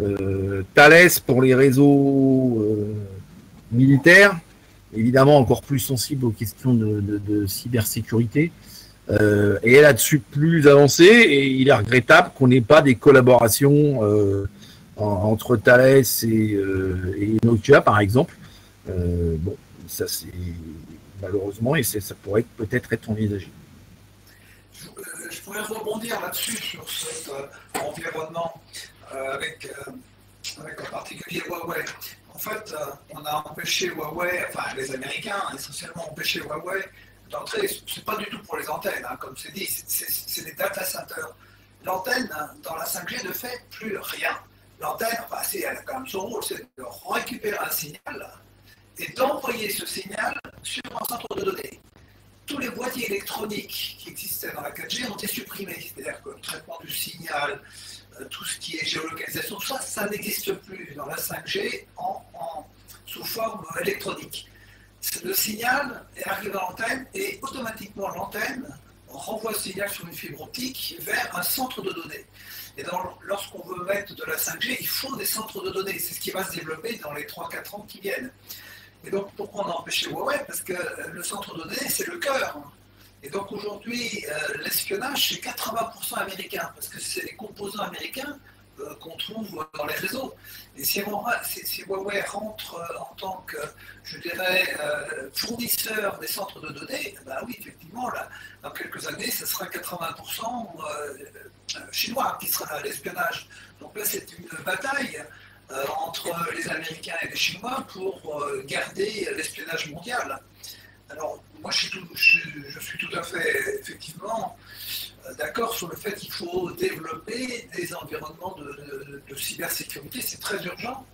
Euh, Thales pour les réseaux euh, militaires, évidemment encore plus sensible aux questions de, cybersécurité. et là-dessus plus avancé, et il est regrettable qu'on n'ait pas des collaborations entre Thales et, Nokia, par exemple. bon, ça c'est malheureusement, et ça pourrait peut-être être envisagé. Je, pourrais rebondir là-dessus, sur cet environnement, avec, avec en particulier Huawei. En fait, on a empêché Huawei, enfin les Américains essentiellement empêché Huawei d'entrer. Ce n'est pas du tout pour les antennes, hein, comme c'est dit, c'est des data centers. L'antenne dans la 5G ne fait plus rien. L'antenne, elle a quand même son rôle, c'est de récupérer un signal et d'envoyer ce signal sur un centre de données. Tous les boîtiers électroniques qui existaient dans la 4G ont été supprimés, c'est-à-dire que le traitement du signal, euh, tout ce qui est géolocalisation, ça, ça n'existe plus dans la 5G en, sous forme électronique. Le signal arrive à l'antenne et automatiquement l'antenne renvoie ce signal sur une fibre optique vers un centre de données. Et lorsqu'on veut mettre de la 5G, il faut des centres de données. C'est ce qui va se développer dans les 3-4 ans qui viennent. Et donc, pourquoi on a empêché Huawei? Parce que le centre de données, c'est le cœur. Et donc aujourd'hui, euh, l'espionnage, c'est 80% américain, parce que c'est les composants américains euh, qu'on trouve dans les réseaux. Et si, Huawei rentre euh, en tant que, je dirais, euh, fournisseur des centres de données, ben oui, effectivement, là, dans quelques années, ce sera 80% chinois qui sera l'espionnage. Donc là, c'est une bataille entre les Américains et les Chinois pour garder l'espionnage mondial. Alors, moi, je suis tout à fait, effectivement, euh, d'accord sur le fait qu'il faut développer des environnements de, cybersécurité. C'est très urgent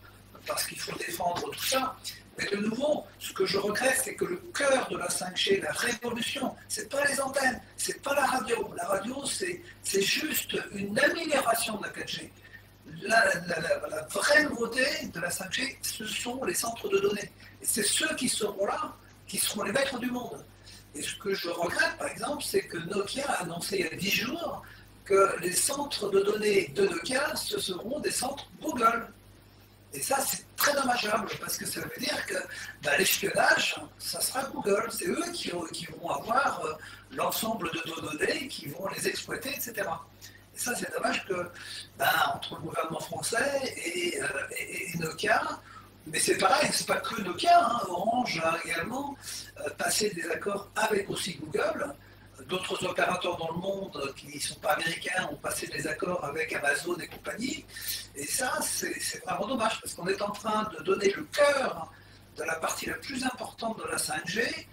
parce qu'il faut défendre tout ça. Mais de nouveau, ce que je regrette, c'est que le cœur de la 5G, la révolution, ce n'est pas les antennes, ce n'est pas la radio. La radio, c'est juste une amélioration de la 4G. La, vraie nouveauté de la 5G, ce sont les centres de données. Et c'est ceux qui seront là, qui seront les maîtres du monde. Et ce que je regrette, par exemple, c'est que Nokia a annoncé il y a 10 jours que les centres de données de Nokia, ce seront des centres Google. Et ça, c'est très dommageable, parce que ça veut dire que l'espionnage, ça sera Google. C'est eux qui, vont avoir euh, l'ensemble de nos données, qui vont les exploiter, etc. Et ça, c'est dommage que, bah, entre le gouvernement français et, euh, et Nokia, mais c'est pareil, c'est pas que Nokia, hein. Orange a également euh, passé des accords avec aussi Google. D'autres opérateurs dans le monde qui ne sont pas américains ont passé des accords avec Amazon et compagnie. Et ça, c'est vraiment dommage parce qu'on est en train de donner le cœur de la partie la plus importante de la 5G,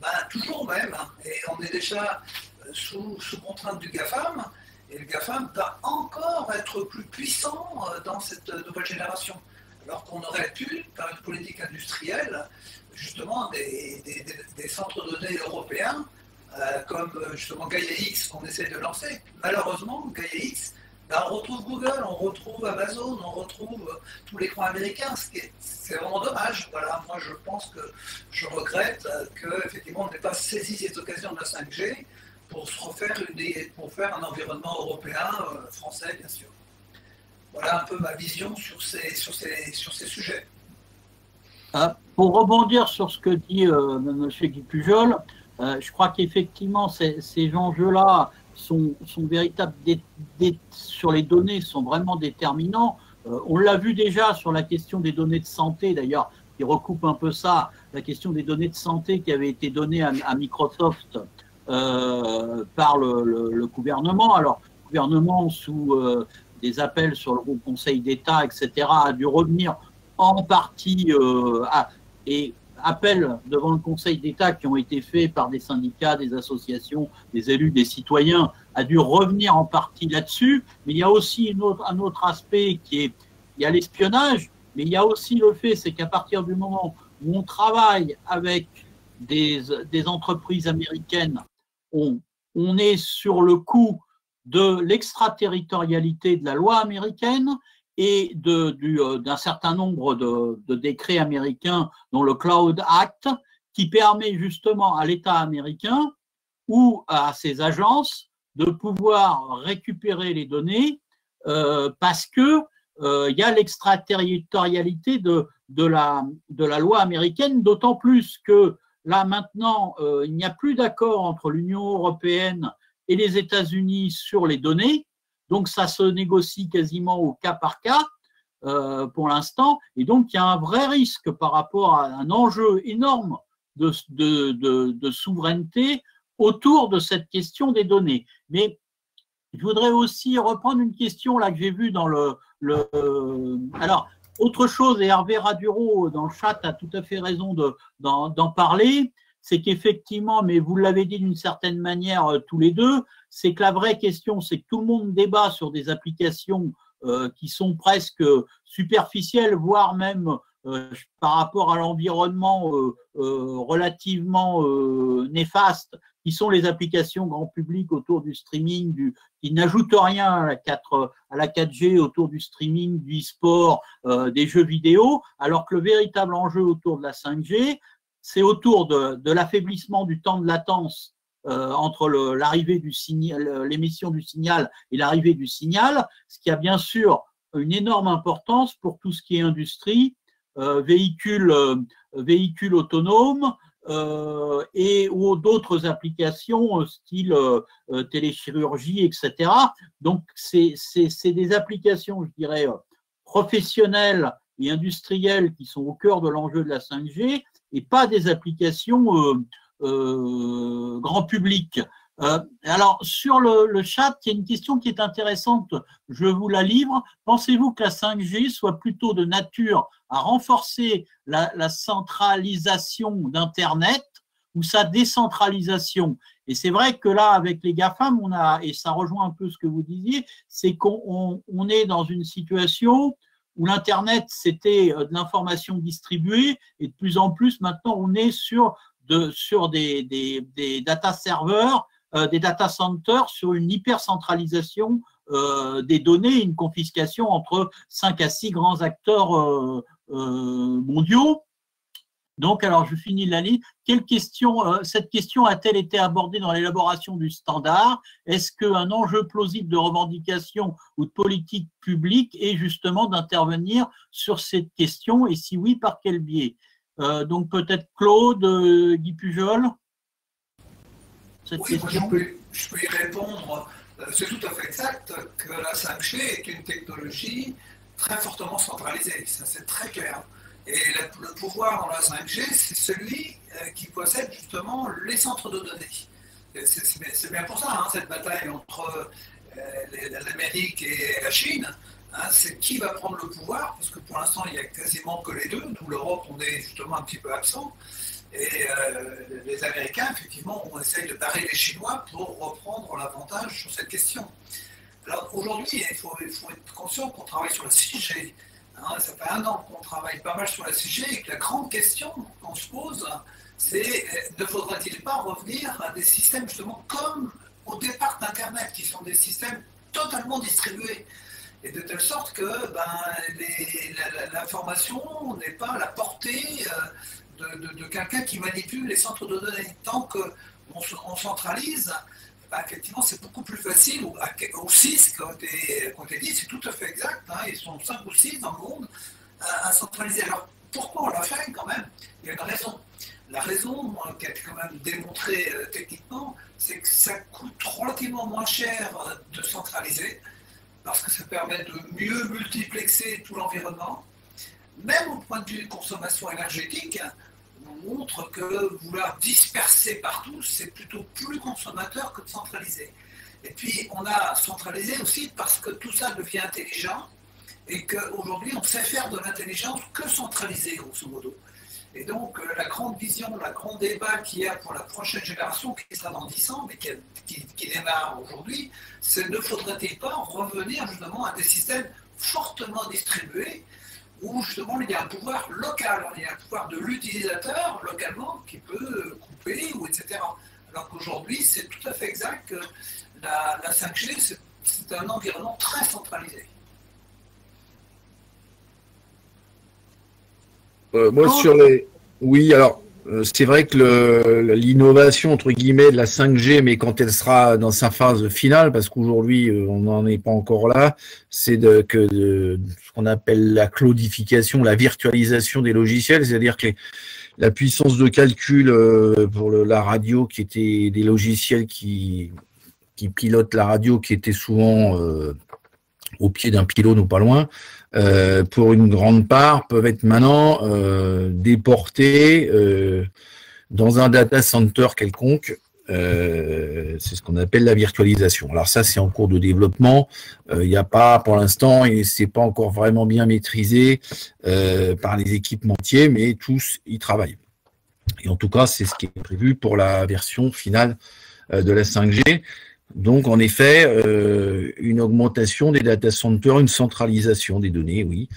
ben, toujours même. Hein. Et on est déjà euh, sous contrainte du GAFAM. Et le GAFAM va encore être plus puissant euh, dans cette nouvelle génération alors qu'on aurait pu, par une politique industrielle, justement des, centres de données européens, euh, comme justement Gaia X qu'on essaie de lancer. Malheureusement, Gaia X, ben, on retrouve Google, on retrouve Amazon, on retrouve tous les grands américains, c'est vraiment dommage. Moi je pense que je regrette qu'effectivement on n'ait pas saisi cette occasion de la 5G pour se refaire pour faire un environnement européen, euh, français bien sûr. Voilà un peu ma vision sur ces, sur ces, sur ces sujets. Ah, pour rebondir sur ce que dit euh, M. Guy Pujol, euh, je crois qu'effectivement, ces, ces enjeux-là sont, sont véritables sur les données, sont vraiment déterminants. On l'a vu déjà sur la question des données de santé, d'ailleurs, qui recoupe un peu ça, la question des données de santé qui avait été donnée à, Microsoft par le, le, gouvernement. Alors, gouvernement sous des appels sur le Conseil d'État, etc., a dû revenir en partie euh, et appels devant le Conseil d'État qui ont été faits par des syndicats, des associations, des élus, des citoyens, a dû revenir en partie là-dessus. Mais il y a aussi un autre aspect qui est, il y a l'espionnage, mais il y a aussi le fait, c'est qu'à partir du moment où on travaille avec des, des entreprises américaines, on, est sur le coup de l'extraterritorialité de la loi américaine et euh, d'un certain nombre de, décrets américains, dont le Cloud Act, qui permet justement à l'État américain ou à ses agences de pouvoir récupérer les données euh, parce que euh, il y a l'extraterritorialité de la loi américaine, d'autant plus que là maintenant, il n'y a plus d'accord entre l'Union européenne et les États-Unis sur les données. Donc ça se négocie quasiment au cas par cas. pour l'instant. Et donc, il y a un vrai risque par rapport à un enjeu énorme de, souveraineté autour de cette question des données. Mais je voudrais aussi reprendre une question là que j'ai vue dans le, le, alors autre chose, et Hervé Raduro dans le chat a tout à fait raison d'en parler, c'est qu'effectivement, mais vous l'avez dit d'une certaine manière euh, tous les deux, c'est que la vraie question, c'est que tout le monde débat sur des applications euh, qui sont presque superficielles, voire même euh, par rapport à l'environnement relativement néfaste, qui sont les applications grand public autour du streaming, qui n'ajoutent rien à la, 4, à la 4G autour du streaming, du e-sport, des jeux vidéo, alors que le véritable enjeu autour de la 5G, c'est autour de, l'affaiblissement du temps de latence euh, entre l'arrivée signal, l'émission du signal et l'arrivée du signal, ce qui a bien sûr une énorme importance pour tout ce qui est industrie, euh, véhicules, euh, véhicules autonomes et ou d'autres applications style téléchirurgie, etc. Donc c'est des applications, je dirais, professionnelles et industrielles qui sont au cœur de l'enjeu de la 5G et pas des applications euh, euh, grand public. Euh, alors, sur le, chat, il y a une question qui est intéressante, je vous la livre. Pensez-vous que la 5G soit plutôt de nature à renforcer la, centralisation d'Internet ou sa décentralisation? Et c'est vrai que là, avec les GAFAM, on a, et ça rejoint un peu ce que vous disiez, c'est qu'on est dans une situation où l'Internet, c'était euh, de l'information distribuée, et de plus en plus, maintenant, on est sur, de, sur des, des, data serveurs, des data centers, sur une hypercentralisation euh, des données, une confiscation entre 5 à 6 grands acteurs mondiaux. Donc, alors, je finis la liste. Quelle question, euh, cette question a-t-elle été abordée dans l'élaboration du standard? Est-ce qu'un enjeu plausible de revendication ou de politique publique est justement d'intervenir sur cette question? Et si oui, par quel biais? Euh, Donc, peut-être Claude, euh, Guy Pujol? Cette oui, question je, peux, je peux y répondre. C'est tout à fait exact que la 5G est une technologie très fortement centralisée. Ça, c'est très clair. Et le, pouvoir dans la 5G, c'est celui euh, qui possède justement les centres de données. C'est bien pour ça, hein, cette bataille entre euh, l'Amérique et la Chine. Hein, c'est qui va prendre le pouvoir, parce que pour l'instant, il n'y a quasiment que les deux. Nous, l'Europe, on est justement un petit peu absent. Et euh, les Américains, effectivement, on essaye de barrer les Chinois pour reprendre l'avantage sur cette question. Alors aujourd'hui, il faut, être conscient qu'on travaille sur la 6G. Hein, ça fait un an qu'on travaille pas mal sur la sujet et que la grande question qu'on se pose, c'est ne faudrait-il pas revenir à des systèmes justement comme au départ d'Internet, qui sont des systèmes totalement distribués? Et de telle sorte que ben, l'information n'est pas la portée euh, de, quelqu'un qui manipule les centres de données. Tant qu'on on centralise, bah, effectivement, c'est beaucoup plus facile, ou, ou 6, quand tu dit, c'est tout à fait exact, hein, ils sont 5 ou 6 dans le monde à, centraliser. Alors, pourquoi on l'a fait quand même? Il y a une raison. La raison, qui a été quand même démontrée euh, techniquement, c'est que ça coûte relativement moins cher euh, de centraliser, parce que ça permet de mieux multiplexer tout l'environnement. Même au point de vue de consommation énergétique, montre que vouloir disperser partout, c'est plutôt plus consommateur que de centraliser. Et puis, on a centralisé aussi parce que tout ça devient intelligent et qu'aujourd'hui, on sait faire de l'intelligence que centraliser, grosso modo. Et donc, euh, la grande vision, le grand débat qu'il y a pour la prochaine génération, qui sera dans 10 ans, mais qui, qui démarre aujourd'hui, c'est ne faudrait-il pas revenir justement à des systèmes fortement distribués où justement il y a un pouvoir local, il y a un pouvoir de l'utilisateur localement qui peut couper, ou etc. Alors qu'aujourd'hui, c'est tout à fait exact que la, 5G, c'est un environnement très centralisé. Euh, moi, sur les. Oui, alors, c'est vrai que l'innovation entre guillemets de la 5G, mais quand elle sera dans sa phase finale, parce qu'aujourd'hui euh, on n'en est pas encore là, c'est de, ce qu'on appelle la cloudification, la virtualisation des logiciels, c'est-à-dire que la puissance de calcul euh, pour la radio, qui était des logiciels qui, qui pilotent la radio, qui étaient souvent au pied d'un pylône ou pas loin, pour une grande part, peuvent être maintenant déportés dans un data center quelconque euh, c'est ce qu'on appelle la virtualisation. Alors ça, c'est en cours de développement. Euh, il n'y a pas, pour l'instant, et c'est pas encore vraiment bien maîtrisé euh, par les équipementiers, mais tous y travaillent. Et en tout cas, c'est ce qui est prévu pour la version finale de la 5G. Donc, en effet, une augmentation des data centers, une centralisation des données, oui.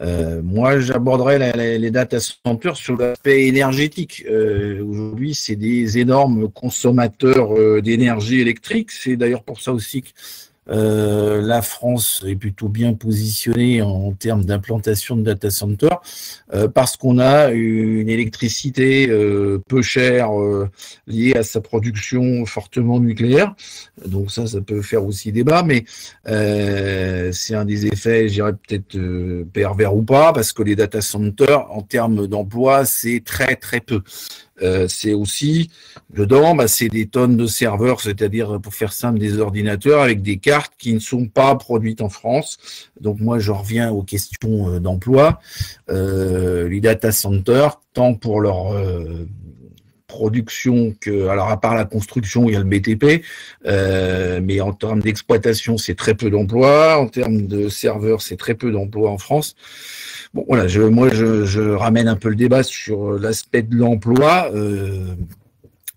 Euh, moi, j'aborderai les data centers sur l'aspect énergétique. Euh, aujourd'hui, c'est des énormes consommateurs euh, d'énergie électrique. C'est d'ailleurs pour ça aussi que euh, la France est plutôt bien positionnée en, termes d'implantation de data center euh, parce qu'on a une électricité euh, peu chère liée à sa production fortement nucléaire. Donc ça, ça peut faire aussi débat, mais c'est un des effets, j'irais peut-être pervers ou pas, parce que les data centers, en termes d'emploi, c'est très très peu. Euh, c'est aussi dedans, bah, c'est des tonnes de serveurs, c'est-à-dire pour faire simple des ordinateurs avec des cartes qui ne sont pas produites en France. Donc moi, je reviens aux questions euh, d'emploi. Euh, les data centers, tant pour leur production que, alors à part la construction, il y a le BTP, mais en termes d'exploitation, c'est très peu d'emplois. En termes de serveurs, c'est très peu d'emplois en France. Bon, voilà, je, moi, je, ramène un peu le débat sur l'aspect de l'emploi, euh,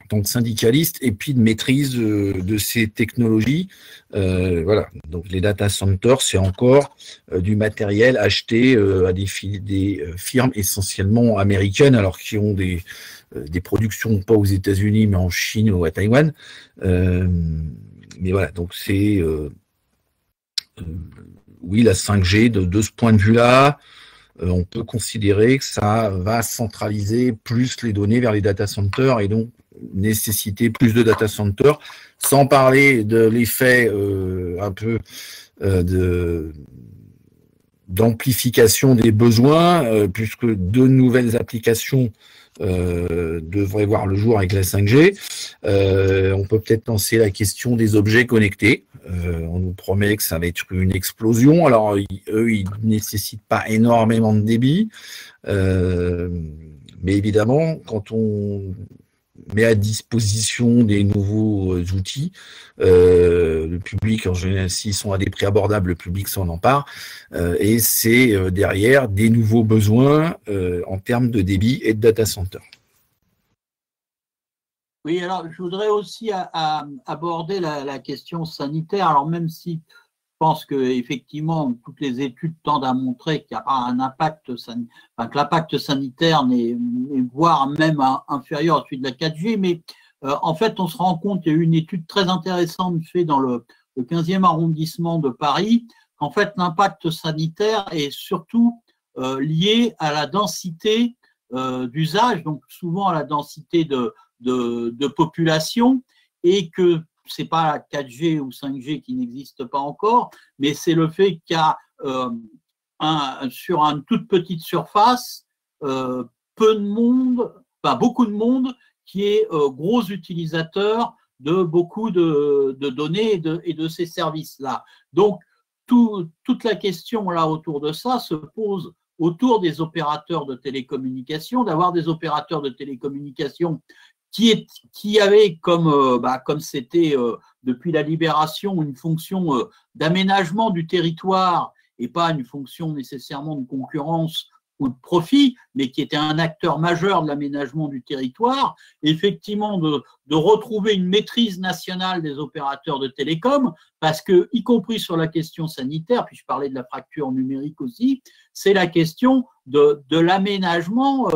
tant que syndicaliste, et puis de maîtrise euh, de ces technologies. Euh, voilà, donc les data centers, c'est encore euh, du matériel acheté à des, firmes essentiellement américaines, alors qui ont des, productions pas aux États-Unis, mais en Chine ou à Taïwan. mais voilà, donc c'est oui, la 5G, de, ce point de vue-là, euh, on peut considérer que ça va centraliser plus les données vers les data centers et donc nécessiter plus de data centers, sans parler de l'effet euh, un peu euh, d'amplification des besoins, puisque de nouvelles applications devraient voir le jour avec la 5G. on peut peut-être penser la question des objets connectés. Euh, on nous promet que ça va être une explosion. Alors, eux, ils ne nécessitent pas énormément de débit. Euh, mais évidemment, quand on met à disposition des nouveaux euh, outils, le public, en général, s'ils sont à des prix abordables, le public s'en empare. et c'est derrière des nouveaux besoins en termes de débit et de data center. Oui, alors je voudrais aussi aborder la, question sanitaire. Alors même si pense que effectivement toutes les études tendent à montrer qu'il y a un impact, enfin, que l'impact sanitaire n'est voire même inférieur à celui de la 4G, mais euh, en fait on se rend compte, il y a eu une étude très intéressante faite dans le, 15e arrondissement de Paris, qu'en fait l'impact sanitaire est surtout euh, lié à la densité euh, d'usage, donc souvent à la densité de, de, population et que c'est pas la 4G ou 5G qui n'existe pas encore, mais c'est le fait qu'il y a euh, un, sur une toute petite surface euh, peu de monde, pas beaucoup de monde qui est euh, gros utilisateur de beaucoup de, données et de ces services-là. Donc, toute la question là autour de ça se pose autour des opérateurs de télécommunications, d'avoir des opérateurs de télécommunications qui, est, qui avait comme euh, bah, comme c'était euh, depuis la libération une fonction euh, d'aménagement du territoire et pas une fonction nécessairement de concurrence ou de profit, mais qui était un acteur majeur de l'aménagement du territoire, effectivement de, de, retrouver une maîtrise nationale des opérateurs de télécom, parce que, y compris sur la question sanitaire, puis je parlais de la fracture numérique aussi, c'est la question de, l'aménagement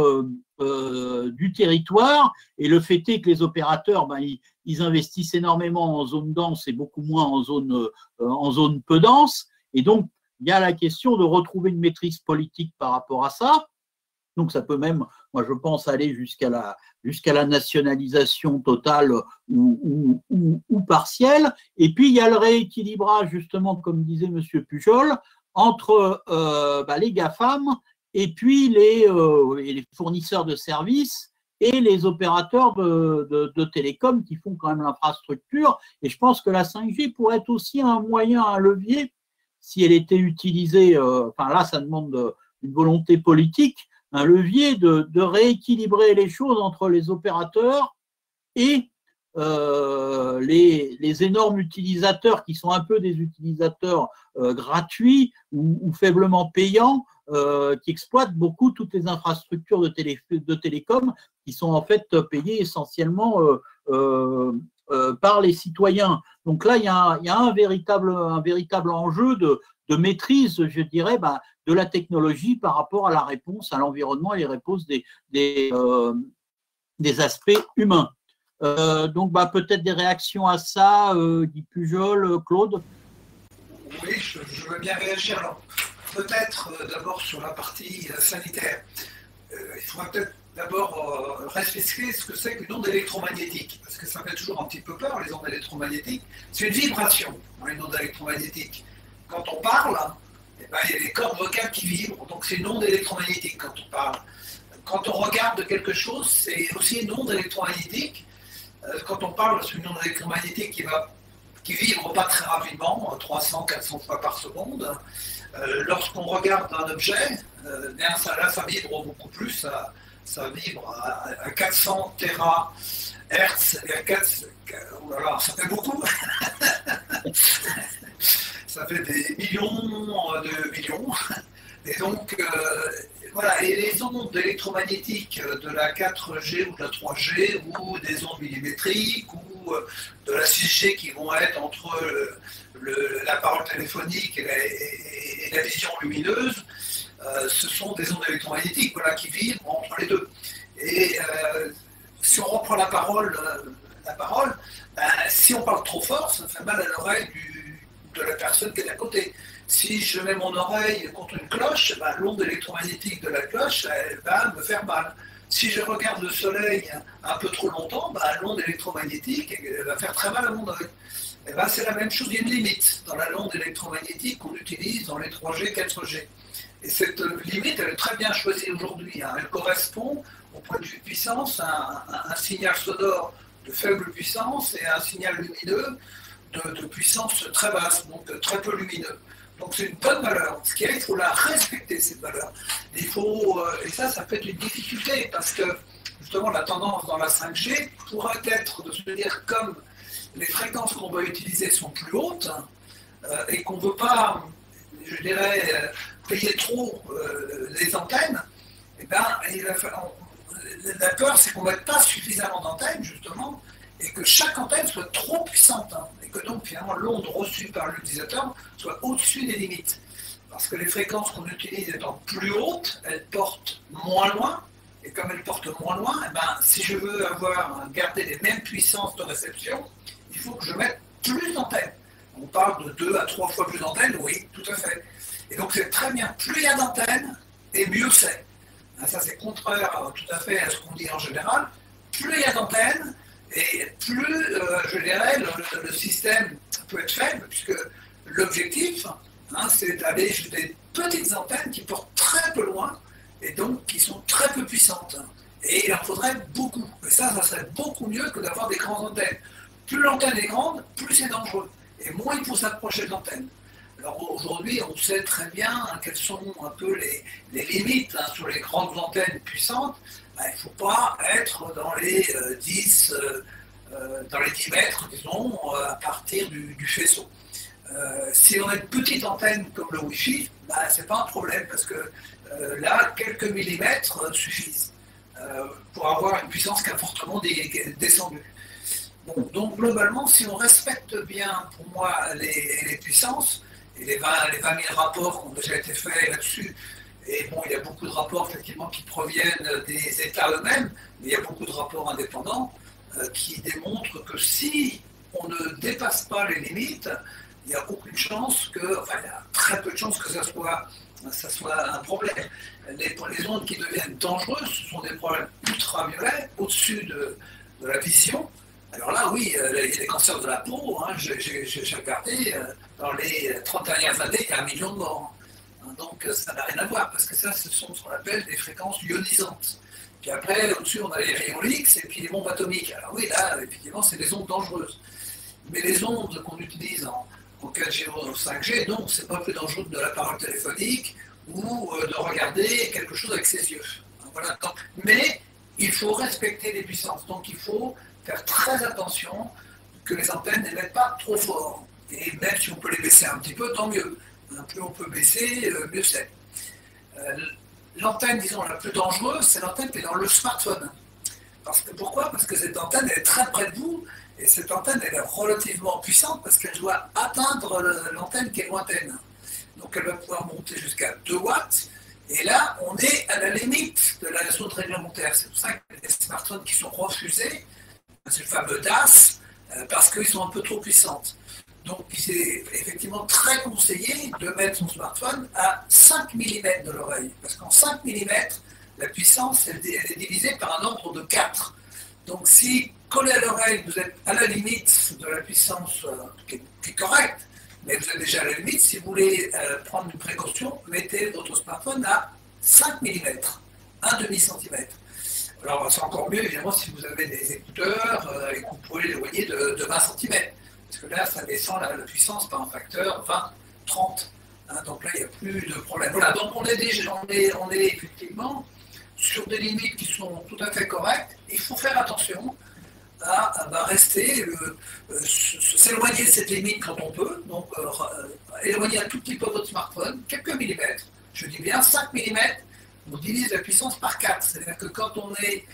euh, du territoire. Et le fait est que les opérateurs, ben, ils, investissent énormément en zone dense et beaucoup moins en zone, euh, en zone peu dense. Et donc, il y a la question de retrouver une maîtrise politique par rapport à ça. Donc, ça peut même, moi, je pense, aller jusqu'à la, la nationalisation totale ou, ou, partielle. Et puis, il y a le rééquilibrage, justement, comme disait M. Pujol, entre euh, bah, les GAFAM et puis euh, les, fournisseurs de services et les opérateurs de, de, télécom qui font quand même l'infrastructure. Et je pense que la 5G pourrait être aussi un moyen, un levier, si elle était utilisée, enfin là, ça demande une volonté politique, un levier de, rééquilibrer les choses entre les opérateurs et les, énormes utilisateurs qui sont un peu des utilisateurs gratuits ou, faiblement payants euh, qui exploitent beaucoup toutes les infrastructures de, télé, de télécom qui sont en fait payées essentiellement euh, euh, par les citoyens. Donc là, il y a, un, véritable, enjeu de, maîtrise, je dirais, bah, de la technologie par rapport à la réponse à l'environnement et les réponses des, aspects humains. donc, bah, peut-être des réactions à ça, Guy Pujol, Claude? Oui, je, veux bien réagir. Peut-être euh, d'abord sur la partie euh, sanitaire. Euh, il faudra peut-être d'abord réfléchir ce que c'est qu'une onde électromagnétique, parce que ça fait toujours un petit peu peur, les ondes électromagnétiques. C'est une vibration, hein, une onde électromagnétique. Quand on parle, eh ben, il y a des cordes vocales qui vibrent, donc c'est une onde électromagnétique quand on parle. Quand on regarde quelque chose, c'est aussi une onde électromagnétique. Quand on parle, c'est une onde électromagnétique qui va qui vibre pas très rapidement, 300-400 fois par seconde. Euh, lorsqu'on regarde un objet, euh, ça, là, ça vibre beaucoup plus, ça, vibre à, 400 terahertz, et à 4, oh ça fait beaucoup. ça fait des millions de millions. Et donc, euh, voilà, et les ondes électromagnétiques de la 4G ou de la 3G, ou des ondes millimétriques, ou de la 6G qui vont être entre la parole téléphonique et la, vision lumineuse, euh, ce sont des ondes électromagnétiques voilà, qui vivent entre les deux. Et euh, si on reprend la parole, euh, la parole ben, si on parle trop fort, ça fait mal à l'oreille de la personne qui est à côté. Si je mets mon oreille contre une cloche, ben, l'onde électromagnétique de la cloche, va me faire mal. Si je regarde le soleil un peu trop longtemps, ben, l'onde électromagnétique va faire très mal à mon oreille. Eh ben, c'est la même chose, il y a une limite dans la onde électromagnétique qu'on utilise dans les 3G, 4G. Et cette limite, elle est très bien choisie aujourd'hui. Hein. Elle correspond, au point de vue puissance, à un, signal sonore de faible puissance et à un signal lumineux de, puissance très basse, donc très peu lumineux. Donc c'est une bonne valeur. Ce qui est, il faut la respecter, cette valeur. il faut, euh, et ça, ça peut être une difficulté, parce que justement, la tendance dans la 5G pourrait être de se dire comme les fréquences qu'on va utiliser sont plus hautes euh, et qu'on ne veut pas, je dirais, euh, payer trop euh, les antennes, ben, la peur, c'est qu'on ne mette pas suffisamment d'antennes, justement, et que chaque antenne soit trop puissante, hein, et que donc, finalement, l'onde reçue par l'utilisateur soit au-dessus des limites. Parce que les fréquences qu'on utilise étant plus hautes, elles portent moins loin, et comme elles portent moins loin, eh ben, si je veux avoir garder les mêmes puissances de réception, il faut que je mette plus d'antennes. On parle de deux à trois fois plus d'antennes, oui, tout à fait. Et donc c'est très bien, plus il y a d'antennes, et mieux c'est. Ah, ça c'est contraire tout à fait à ce qu'on dit en général. Plus il y a d'antennes, et plus, euh, je dirais, le, système peut être faible, puisque l'objectif, hein, c'est d'aller sur des petites antennes qui portent très peu loin, et donc qui sont très peu puissantes. Et il en faudrait beaucoup. Et ça, ça serait beaucoup mieux que d'avoir des grandes antennes. Plus l'antenne est grande, plus c'est dangereux. Et moins il faut s'approcher de l'antenne. Alors aujourd'hui, on sait très bien quelles sont un peu les, limites hein, sur les grandes antennes puissantes. Ben, il ne faut pas être dans les 10, euh, euh, euh, dans les 10 mètres, disons, à partir du, faisceau. si on a une petite antenne comme le Wi-Fi, ben, ce n'est pas un problème parce que là, quelques millimètres suffisent pour avoir une puissance qui a fortement donc globalement, si on respecte bien, pour moi, les, puissances, et les 20, les 000 rapports qui ont déjà été faits là-dessus, et bon, il y a beaucoup de rapports effectivement qui proviennent des États eux-mêmes, mais il y a beaucoup de rapports indépendants euh, qui démontrent que si on ne dépasse pas les limites, il n'y a aucune chance que, enfin, il y a très peu de chances que ça soit, ça soit un problème. Les, ondes qui deviennent dangereuses, ce sont des problèmes ultraviolets au-dessus de, de la vision, alors là, oui, y a des cancers de la peau. Hein. J'ai regardé, euh, dans les 30 dernières années, il y a un million de morts. Hein. donc ça n'a rien à voir, parce que ça, ce sont ce qu'on appelle des fréquences ionisantes. Puis après, au-dessus, on a les rayons X et puis les bombes atomiques. Alors oui, là, effectivement, c'est des ondes dangereuses. Mais les ondes qu'on utilise en, en 4G ou 5G, donc c'est pas plus dangereux de la parole téléphonique ou euh, de regarder quelque chose avec ses yeux. Voilà. mais il faut respecter les puissances, donc il faut faire très attention que les antennes n'émettent pas trop fort. Et même si on peut les baisser un petit peu, tant mieux. Plus on peut baisser, euh, mieux c'est. Euh, l'antenne, disons, la plus dangereuse, c'est l'antenne qui est dans le smartphone. Parce que, pourquoi? Parce que cette antenne est très près de vous, et cette antenne elle est relativement puissante parce qu'elle doit atteindre l'antenne qui est lointaine. Donc elle va pouvoir monter jusqu'à 2 watts, et là, on est à la limite de la zone réglementaire. C'est pour ça que les smartphones qui sont refusés, c'est le fameux DAS, euh, parce qu'ils sont un peu trop puissantes. Donc, c'est effectivement très conseillé de mettre son smartphone à 5 mm de l'oreille. Parce qu'en 5 mm, la puissance elle, est divisée par un ordre de 4. Donc, si collé à l'oreille, vous êtes à la limite de la puissance euh, qui, est, correcte, mais vous êtes déjà à la limite, si vous voulez euh, prendre une précaution, mettez votre smartphone à 5 mm, un demi-centimètre. Alors, c'est encore mieux, évidemment, si vous avez des écouteurs euh, et que vous pouvez l'éloigner de, de 20 cm. Parce que là, ça descend la, puissance par un facteur 20, 30. Hein, donc là, il n'y a plus de problème. Voilà, donc on est, déjà, on est, effectivement sur des limites qui sont tout à fait correctes. Il faut faire attention à, bah, rester, euh, euh, s'éloigner de cette limite quand on peut. Donc, éloigner un tout petit peu votre smartphone, quelques millimètres. Je dis bien 5 mm, on divise la puissance par 4. C'est-à-dire que quand on est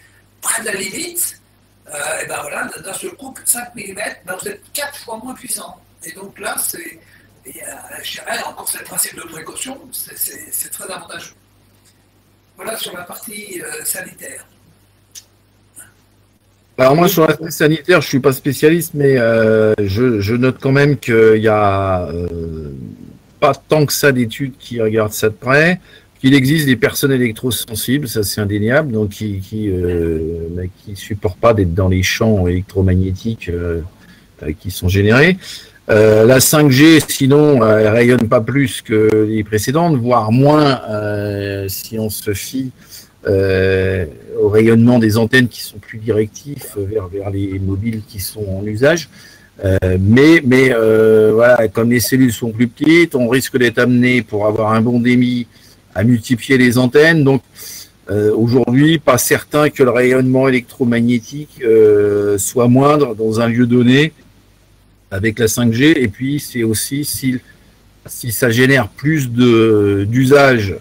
près de la limite, et ben voilà, d'un seul coup, 5 mm, ben vous êtes 4 fois moins puissant. Et donc là, c'est, je dirais, encore ce principe de précaution, c'est très avantageux. Voilà sur la partie euh, sanitaire. Alors moi sur l'aspect sanitaire, je ne suis pas spécialiste, mais euh, je, note quand même qu'il n'y a euh, pas tant que ça d'études qui regardent ça de près qu'il existe des personnes électrosensibles, ça c'est indéniable, donc qui qui, euh, qui supportent pas d'être dans les champs électromagnétiques euh, euh, qui sont générés. Euh, la 5G, sinon, elle rayonne pas plus que les précédentes, voire moins si on se fie au rayonnement des antennes qui sont plus directifs vers, vers les mobiles qui sont en usage. mais mais voilà, comme les cellules sont plus petites, on risque d'être amené pour avoir un bon démis à multiplier les antennes. Donc euh, aujourd'hui, pas certain que le rayonnement électromagnétique euh, soit moindre dans un lieu donné avec la 5G. Et puis c'est aussi si, si ça génère plus d'usage,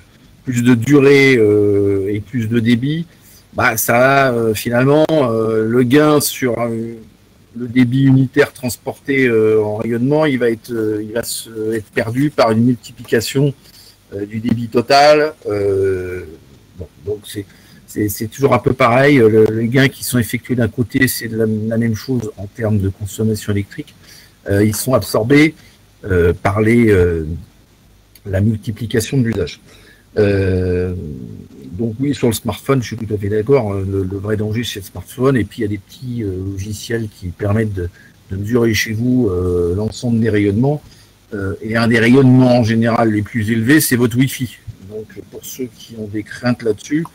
plus de durée euh, et plus de débit, bah ça finalement le gain sur le débit unitaire transporté en rayonnement, il va être, il va se, être perdu par une multiplication euh, du débit total. Euh, donc c'est toujours un peu pareil. les gains qui sont effectués d'un côté, c'est la, même chose en termes de consommation électrique. Euh, ils sont absorbés par les, la multiplication de l'usage. donc oui, sur le smartphone, je suis tout à fait d'accord. Le, vrai danger, c'est le smartphone. Et puis, il y a des petits logiciels qui permettent de mesurer chez vous l'ensemble des rayonnements. Euh, et un des rayonnements en général les plus élevés, c'est votre Wi-Fi. Donc pour ceux qui ont des craintes là-dessus,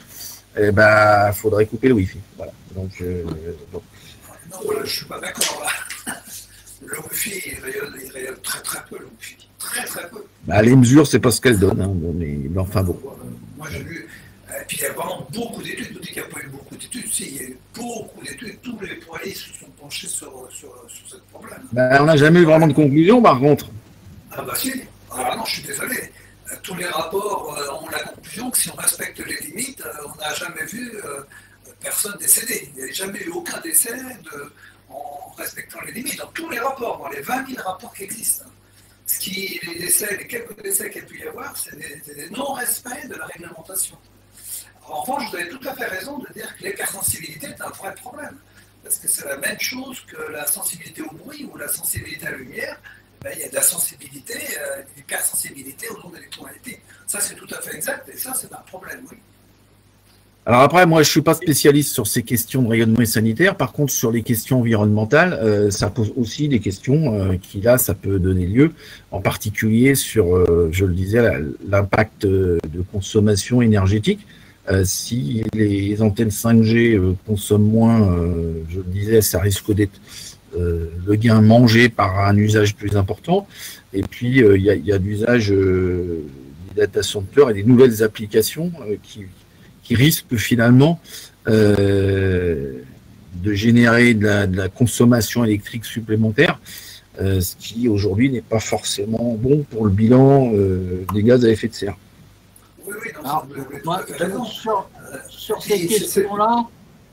il eh ben, faudrait couper le Wi-Fi. Voilà. Donc, euh, Non, je ne suis pas d'accord Le Wi-Fi, il rayonne, très très peu, le Wi-Fi. Très très peu. Bah, les mesures, c'est pas ce qu'elles donnent. Hein, mais, enfin bon. Moi, j'ai vu. Et puis il y a vraiment beaucoup d'études. Vous dites qu'il n'y a pas eu beaucoup d'études. Si, il y a eu beaucoup d'études. Tous les poids se sont penchés sur, sur, sur ce problème. Bah, on n'a jamais eu vraiment de conclusion, par contre. Ah bah si, ah non, je suis désolé. Euh, tous les rapports euh, ont la conclusion que si on respecte les limites, euh, on n'a jamais vu personne décédé. Il n'y a jamais eu aucun décès en respectant les limites. Dans tous les rapports, dans les 20 000 rapports qui existent. Ce qui, les décès, les quelques décès qu'il y a pu y avoir, c'est des, non-respects de la réglementation. en revanche, vous avez tout à fait raison de dire que l'hypersensibilité est un vrai problème. Parce que c'est la même chose que la sensibilité au bruit ou la sensibilité à la lumière. Ben, il y a de la sensibilité, euh, l'hypersensibilité aux ondes électromagnétiques. Ça, c'est tout à fait exact, et ça, c'est un problème, oui. Alors après, moi, je suis pas spécialiste sur ces questions de rayonnement et sanitaire. Par contre, sur les questions environnementales, euh, ça pose aussi des questions euh, qui, là, ça peut donner lieu, en particulier sur, euh, je le disais, l'impact de consommation énergétique. si les antennes 5G consomment moins, je le disais, ça risque d'être le gain mangé par un usage plus important. Et puis, il y a, y a l'usage des data centers et des nouvelles applications qui, risquent finalement de générer de la, consommation électrique supplémentaire, ce qui aujourd'hui n'est pas forcément bon pour le bilan des gaz à effet de serre. Sur, sur ces questions-là,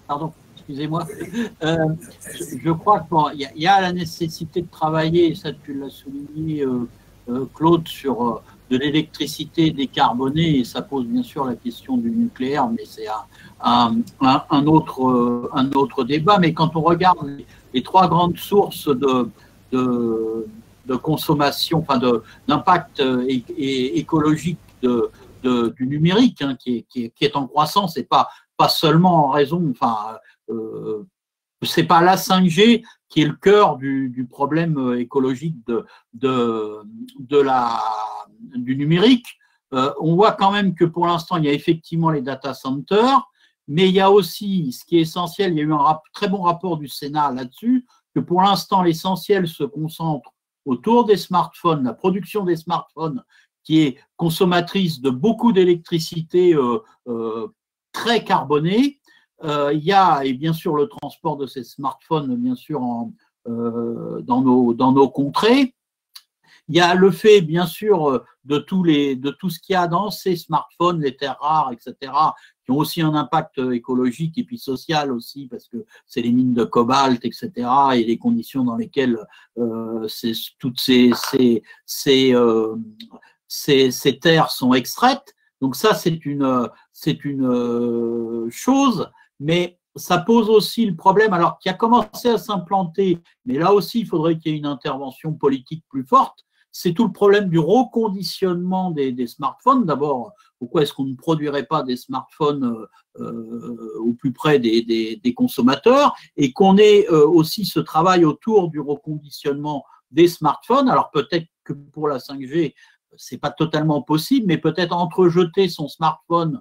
pardon, excusez-moi, euh, je, crois qu'il y, a la nécessité de travailler, et ça tu l'as souligné, euh, euh, Claude, sur de l'électricité décarbonée, et ça pose bien sûr la question du nucléaire, mais c'est un, autre, débat. Mais quand on regarde les, trois grandes sources de, consommation, enfin d'impact écologique du numérique hein, qui, est, en croissance et pas, pas seulement en raison, enfin, euh, c'est pas la 5G qui est le cœur du, problème écologique de, la, du numérique. Euh, on voit quand même que pour l'instant, il y a effectivement les data centers, mais il y a aussi, ce qui est essentiel, il y a eu un très bon rapport du Sénat là-dessus, que pour l'instant, l'essentiel se concentre autour des smartphones, la production des smartphones qui est consommatrice de beaucoup d'électricité euh, euh, très carbonée. Euh, il y a, et bien sûr, le transport de ces smartphones, bien sûr, euh, dans, nos, dans nos contrées. Il y a le fait, bien sûr, de, tous les, de tout ce qu'il y a dans ces smartphones, les terres rares, etc., qui ont aussi un impact écologique et puis social aussi, parce que c'est les mines de cobalt, etc., et les conditions dans lesquelles euh, toutes ces, ces, euh, ces, ces, terres sont extraites. Donc ça, c'est une, une chose, mais ça pose aussi le problème, alors qui a commencé à s'implanter, mais là aussi, il faudrait qu'il y ait une intervention politique plus forte, c'est tout le problème du reconditionnement des, smartphones. D'abord, pourquoi est-ce qu'on ne produirait pas des smartphones euh, au plus près des consommateurs et qu'on ait euh, aussi ce travail autour du reconditionnement des smartphones? Alors peut-être que pour la 5G, c'est pas totalement possible, mais peut-être entrejeter son smartphone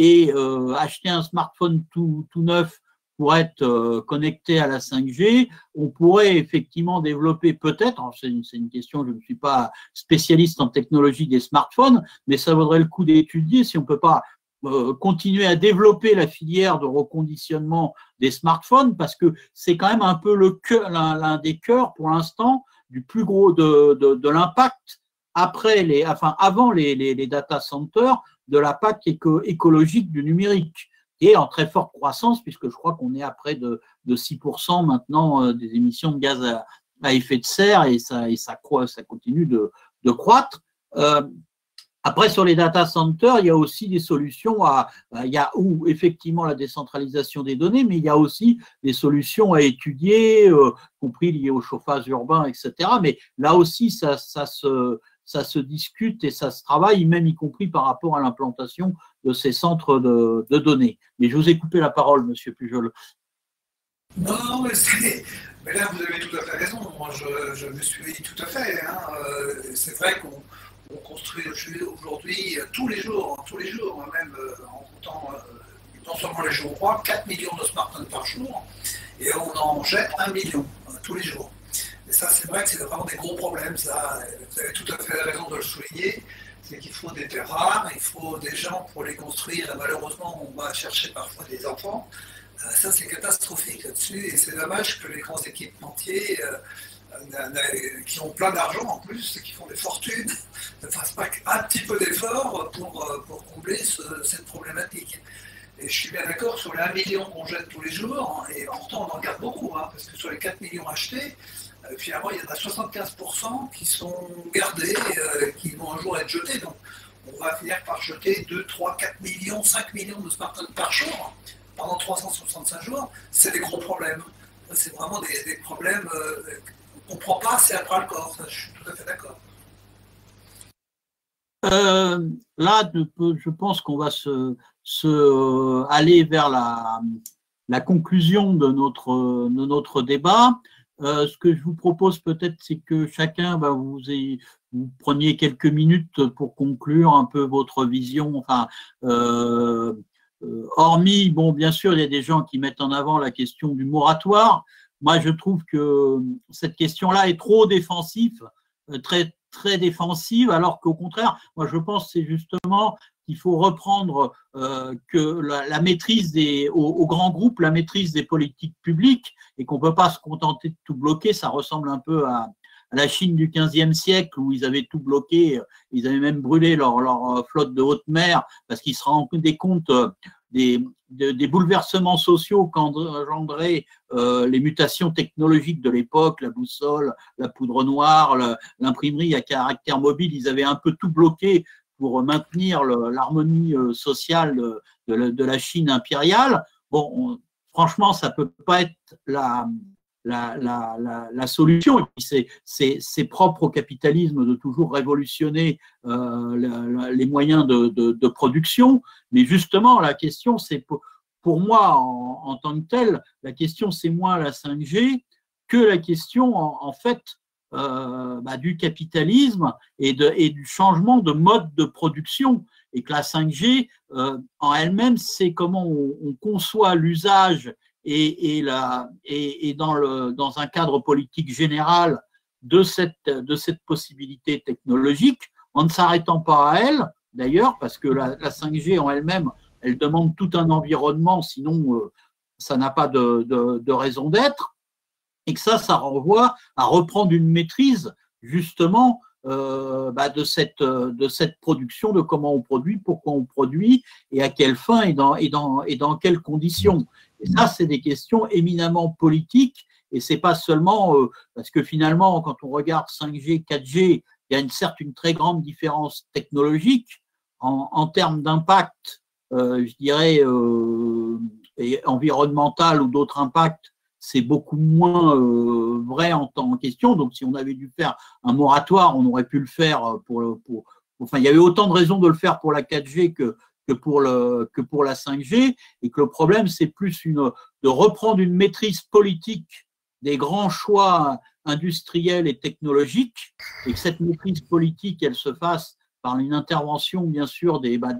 et euh, acheter un smartphone tout, tout neuf pour être euh, connecté à la 5G, on pourrait effectivement développer peut-être, c'est une, une, question, je ne suis pas spécialiste en technologie des smartphones, mais ça vaudrait le coup d'étudier si on peut pas euh, continuer à développer la filière de reconditionnement des smartphones, parce que c'est quand même un peu l'un des cœurs pour l'instant du plus gros de, de, l'impact après les, enfin avant les, les data centers de l'impact éco écologique du numérique et en très forte croissance puisque je crois qu'on est à près de, de 6% maintenant euh, des émissions de gaz à, effet de serre et ça, et ça, croît, ça continue de, croître. Euh, après, sur les data centers, il y a aussi des solutions à, il y a où effectivement la décentralisation des données, mais il y a aussi des solutions à étudier, euh, compris liées au chauffage urbain, etc. Mais là aussi, ça, ça se, ça se discute et ça se travaille, même y compris par rapport à l'implantation de ces centres de, données. Mais je vous ai coupé la parole, Monsieur Pujol. Non, non, mais, mais, là, vous avez tout à fait raison. Moi, je, me suis dit tout à fait. Hein. Euh, c'est vrai qu'on on construit aujourd'hui tous les jours, tous les jours, même euh, en comptant euh, non seulement les jours 3, 4 millions de smartphones par jour, et on en jette 1 million tous les jours. Et ça, c'est vrai que c'est vraiment des gros problèmes. Ça, vous avez tout à fait raison de le souligner. C'est qu'il faut des terres rares, il faut des gens pour les construire. Et malheureusement, on va chercher parfois des enfants. Euh, ça, c'est catastrophique là-dessus. Et c'est dommage que les grands équipementiers, euh, qui ont plein d'argent en plus, et qui font des fortunes, ne fassent pas un petit peu d'effort pour, euh, pour combler ce, cette problématique. Et je suis bien d'accord sur les 1 million qu'on jette tous les jours, et pourtant on en garde beaucoup, hein, parce que sur les 4 millions achetés, euh, finalement, il y en a 75% qui sont gardés, euh, qui vont un jour être jetés. Donc, on va finir par jeter 2, 3, 4 millions, 5 millions de smartphones par jour pendant 365 jours. C'est des gros problèmes. C'est vraiment des, problèmes euh, qu'on ne prend pas assez bras le corps. Je suis tout à fait d'accord. Euh, là, je pense qu'on va se, se, aller vers la, la conclusion de notre, de notre débat. Euh, ce que je vous propose peut-être, c'est que chacun, bah, vous, preniez quelques minutes pour conclure un peu votre vision. Euh, euh, hormis, bon, bien sûr, il y a des gens qui mettent en avant la question du moratoire. moi, je trouve que cette question-là est trop défensive, très, très défensive, alors qu'au contraire, moi, je pense que c'est justement qu'il faut reprendre que la, maîtrise des, aux, grands groupes, la maîtrise des politiques publiques, et qu'on ne peut pas se contenter de tout bloquer. Ça ressemble un peu à, la Chine du 15e siècle où ils avaient tout bloqué, ils avaient même brûlé leur, leur flotte de haute mer parce qu'ils se rendaient compte des, bouleversements sociaux qu'engendraient euh, les mutations technologiques de l'époque, la boussole, la poudre noire, l'imprimerie à caractère mobile, ils avaient un peu tout bloqué pour maintenir l'harmonie euh, sociale de, la Chine impériale. Bon, franchement, ça peut pas être la, solution. C'est propre au capitalisme de toujours révolutionner euh, les moyens de, production. Mais justement, la question, c'est pour, moi, en, tant que tel, la question, c'est moins la 5G que la question, en, fait, euh, bah, du capitalisme et, du changement de mode de production. Et que la 5G, euh, en elle-même, c'est comment on, on conçoit l'usage et, dans, un cadre politique général de cette, possibilité technologique, en ne s'arrêtant pas à elle, d'ailleurs, parce que la, 5G en elle-même, elle demande tout un environnement, sinon euh, ça n'a pas de raison d'être, et que ça, ça renvoie à reprendre une maîtrise justement euh, bah de, cette, de cette production, de comment on produit, pourquoi on produit, et à quelle fin et dans, et dans, et dans quelles conditions. Et ça, c'est des questions éminemment politiques. Et c'est pas seulement euh, parce que finalement, quand on regarde 5G, 4G, il y a une, certes une très grande différence technologique en, termes d'impact, euh, je dirais, euh, environnemental ou d'autres impacts. C'est beaucoup moins euh, vrai en temps en question. Donc, si on avait dû faire un moratoire, on aurait pu le faire pour, pour enfin, il y avait autant de raisons de le faire pour la 4G que que pour, le, que pour la 5G, et que le problème, c'est plus une, de reprendre une maîtrise politique des grands choix industriels et technologiques, et que cette maîtrise politique, elle se fasse par une intervention, bien sûr, des, bah,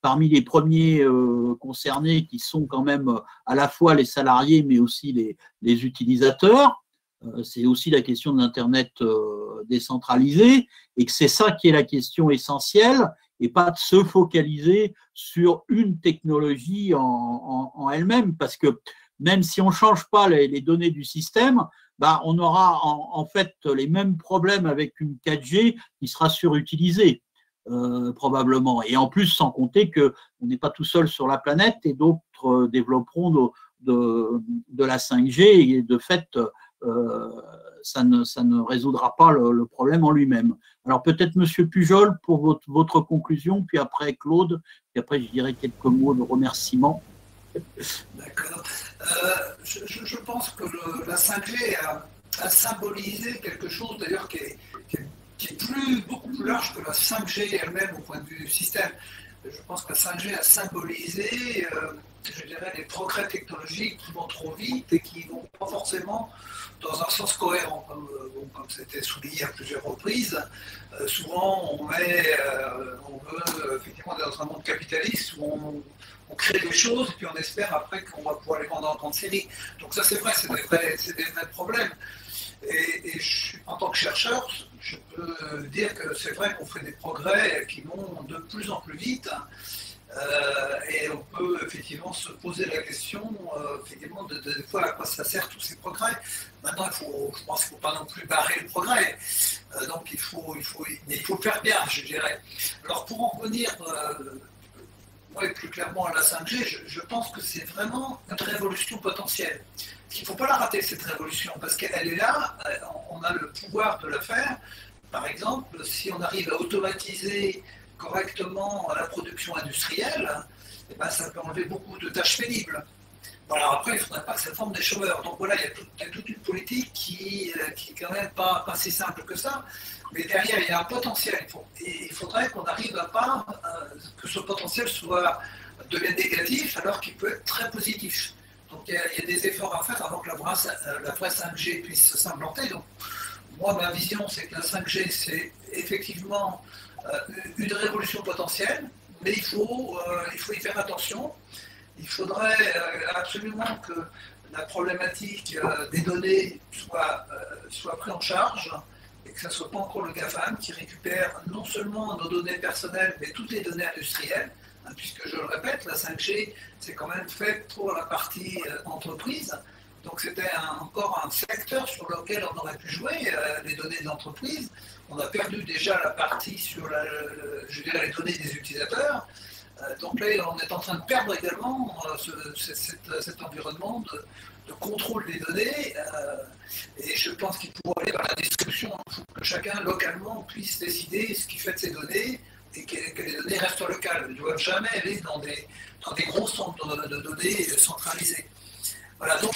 parmi les premiers euh, concernés, qui sont quand même euh, à la fois les salariés, mais aussi les, utilisateurs. Euh, c'est aussi la question de l'Internet décentralisé, et que c'est ça qui est la question essentielle, et pas de se focaliser sur une technologie en, elle-même, parce que même si on ne change pas les, données du système, bah, on aura en, fait les mêmes problèmes avec une 4G qui sera surutilisée. Euh, probablement. Et en plus, sans compter qu'on n'est pas tout seul sur la planète et d'autres euh, développeront de, la 5G et de fait, euh, ça ne, ça ne résoudra pas le, problème en lui-même. Alors peut-être Monsieur Pujol pour votre, conclusion, puis après Claude, puis après je dirais quelques mots de remerciement. D'accord. Je, pense que la 5G a, symbolisé quelque chose d'ailleurs qui qui, est, plus, beaucoup plus large que la 5G elle-même au point de vue du système. Je pense que la 5G a symbolisé, euh, je dirais, des progrès technologiques qui vont trop vite et qui ne vont pas forcément dans un sens cohérent, comme, euh, c'était souligné à plusieurs reprises. Euh, souvent, on, met, on veut effectivement dans un monde capitaliste où on, crée des choses et puis on espère après qu'on va pouvoir les vendre en grande série. Donc ça, c'est vrai, c'est des, vrais, problèmes. Et, en tant que chercheur, je peux dire que c'est vrai qu'on fait des progrès qui vont de plus en plus vite. Euh, et on peut effectivement se poser la question, euh, effectivement, de, de, à quoi ça sert tous ces progrès. Maintenant, il faut, je pense qu'il ne faut pas non plus barrer le progrès. Euh, donc, il faut, il, faut, il faut faire bien, je dirais. Alors, pour en revenir plus clairement à la 5G, je, je pense que c'est vraiment une révolution potentielle. Il ne faut pas la rater, cette révolution, parce qu'elle est là, on a le pouvoir de la faire. Par exemple, si on arrive à automatiser correctement la production industrielle, eh ben, ça peut enlever beaucoup de tâches pénibles. Alors après, il ne faudrait pas que ça forme des chômeurs. Donc voilà, il y a, toute une politique qui n'est euh, quand même pas, si simple que ça. Mais derrière, il y a un potentiel. Il faudrait qu'on arrive à pas euh, que ce potentiel soit devienne négatif alors qu'il peut être très positif. Donc il y, a, des efforts à faire avant que la vraie, euh, la vraie 5G puisse s'implanter. Donc moi, ma vision, c'est que la 5G, c'est effectivement euh, une révolution potentielle, mais il faut, euh, il faut y faire attention. Il faudrait absolument que la problématique des données soit, soit prise en charge et que ce ne soit pas encore le GAFAM qui récupère non seulement nos données personnelles, mais toutes les données industrielles, puisque je le répète, la 5G, c'est quand même fait pour la partie entreprise. Donc c'était encore un secteur sur lequel on aurait pu jouer, euh, les données d'entreprise. On a perdu déjà la partie sur dirais, les données des utilisateurs. Euh, donc là, on est en train de perdre également euh, cet, environnement de, contrôle des données. et je pense qu'il pourrait aller dans la distribution pour que chacun localement puisse décider ce qu'il fait de ces données et que, les données restent locales. Elles ne doivent jamais aller dans des, dans des gros centres de, de données centralisés. Voilà, donc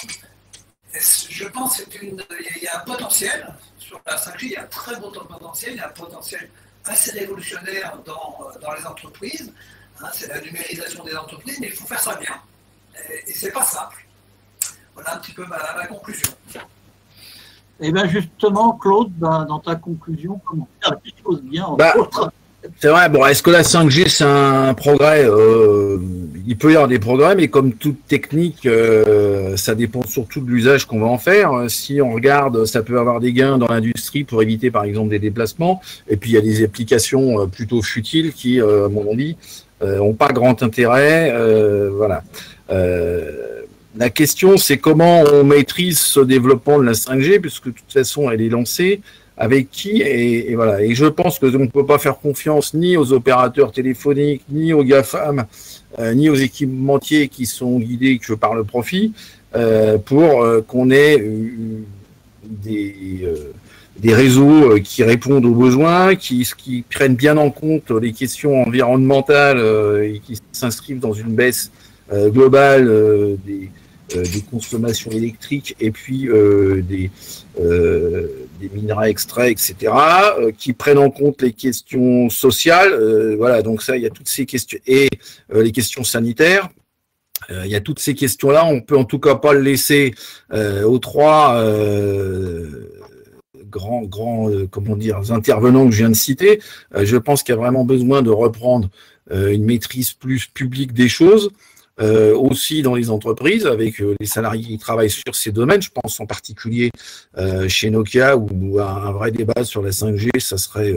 je pense qu'il y a un potentiel sur la 5G, il y a un très beau potentiel, il y a un potentiel assez révolutionnaire dans, dans les entreprises. Hein, c'est la numérisation des entreprises, mais il faut faire ça bien. Et, et c'est pas simple. Voilà un petit peu ma, conclusion. Et eh bien justement, Claude, ben, dans ta conclusion, comment faire les choses bien bah, c'est vrai, bon, est-ce que la 5G c'est un progrès? Euh, Il peut y avoir des progrès, mais comme toute technique, euh, ça dépend surtout de l'usage qu'on va en faire. Si on regarde, ça peut avoir des gains dans l'industrie pour éviter par exemple des déplacements, et puis il y a des applications euh, plutôt futiles qui, à mon avis, n'ont pas grand intérêt. voilà. la question, c'est comment on maîtrise ce développement de la 5G, puisque de toute façon, elle est lancée avec qui et, voilà. Et je pense que on ne peut pas faire confiance ni aux opérateurs téléphoniques, ni aux GAFAM, euh, ni aux équipementiers qui sont guidés par le profit euh, pour euh, qu'on ait des, des réseaux qui répondent aux besoins, qui, qui prennent bien en compte les questions environnementales et qui s'inscrivent dans une baisse globale des, des consommations électriques et puis des des minerais extraits, etc., euh, qui prennent en compte les questions sociales. Euh, voilà, donc ça, il y a toutes ces questions et euh, les questions sanitaires. il y a toutes ces questions-là. On peut en tout cas pas le laisser aux trois grands, grands, comment dire, intervenants que je viens de citer. je pense qu'il y a vraiment besoin de reprendre une maîtrise plus publique des choses. Euh, aussi dans les entreprises avec euh, les salariés qui travaillent sur ces domaines. Je pense en particulier euh, chez Nokia où un, vrai débat sur la 5G, ça serait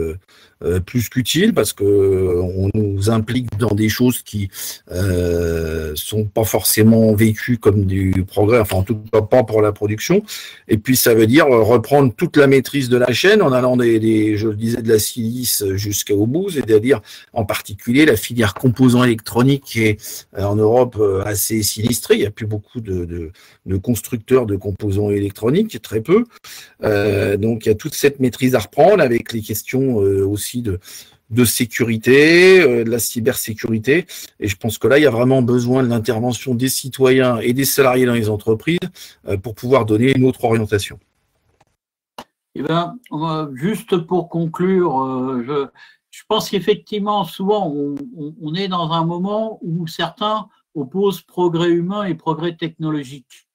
euh, plus qu'utile parce que euh, on nous implique dans des choses qui euh, sont pas forcément vécues comme du progrès, enfin en tout cas pas pour la production. Et puis ça veut dire reprendre toute la maîtrise de la chaîne en allant des, je le disais, de la silice jusqu'au bout, c'est-à-dire en particulier la filière composants électroniques qui est en Europe assez sinistrée. Il n'y a plus beaucoup de, constructeurs de composants électroniques, très peu. Euh, donc il y a toute cette maîtrise à reprendre avec les questions aussi de, sécurité, euh, de la cybersécurité. Et je pense que là, il y a vraiment besoin de l'intervention des citoyens et des salariés dans les entreprises euh, pour pouvoir donner une autre orientation. Eh ben, juste pour conclure, euh, je, pense qu'effectivement, souvent, on, est dans un moment où certains opposent progrès humain et progrès technologique.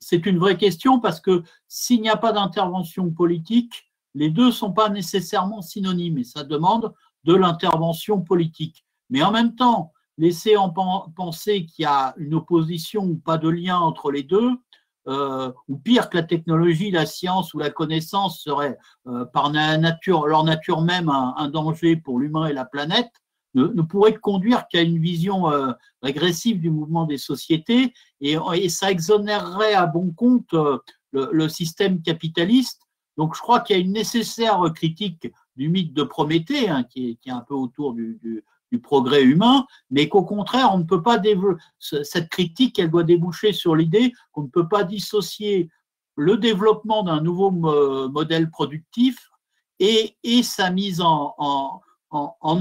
c'est une vraie question parce que s'il n'y a pas d'intervention politique, les deux ne sont pas nécessairement synonymes et ça demande de l'intervention politique. Mais en même temps, laisser en penser qu'il y a une opposition ou pas de lien entre les deux, euh, ou pire que la technologie, la science ou la connaissance serait euh, par leur nature même un, danger pour l'humain et la planète, ne, pourrait conduire qu'à une vision euh, agressive du mouvement des sociétés et, ça exonérerait à bon compte le système capitaliste donc je crois qu'il y a une nécessaire critique du mythe de Prométhée, hein, qui, est, un peu autour du, progrès humain, mais qu'au contraire, on ne peut pas cette critique, elle doit déboucher sur l'idée qu'on ne peut pas dissocier le développement d'un nouveau modèle productif et, sa mise en,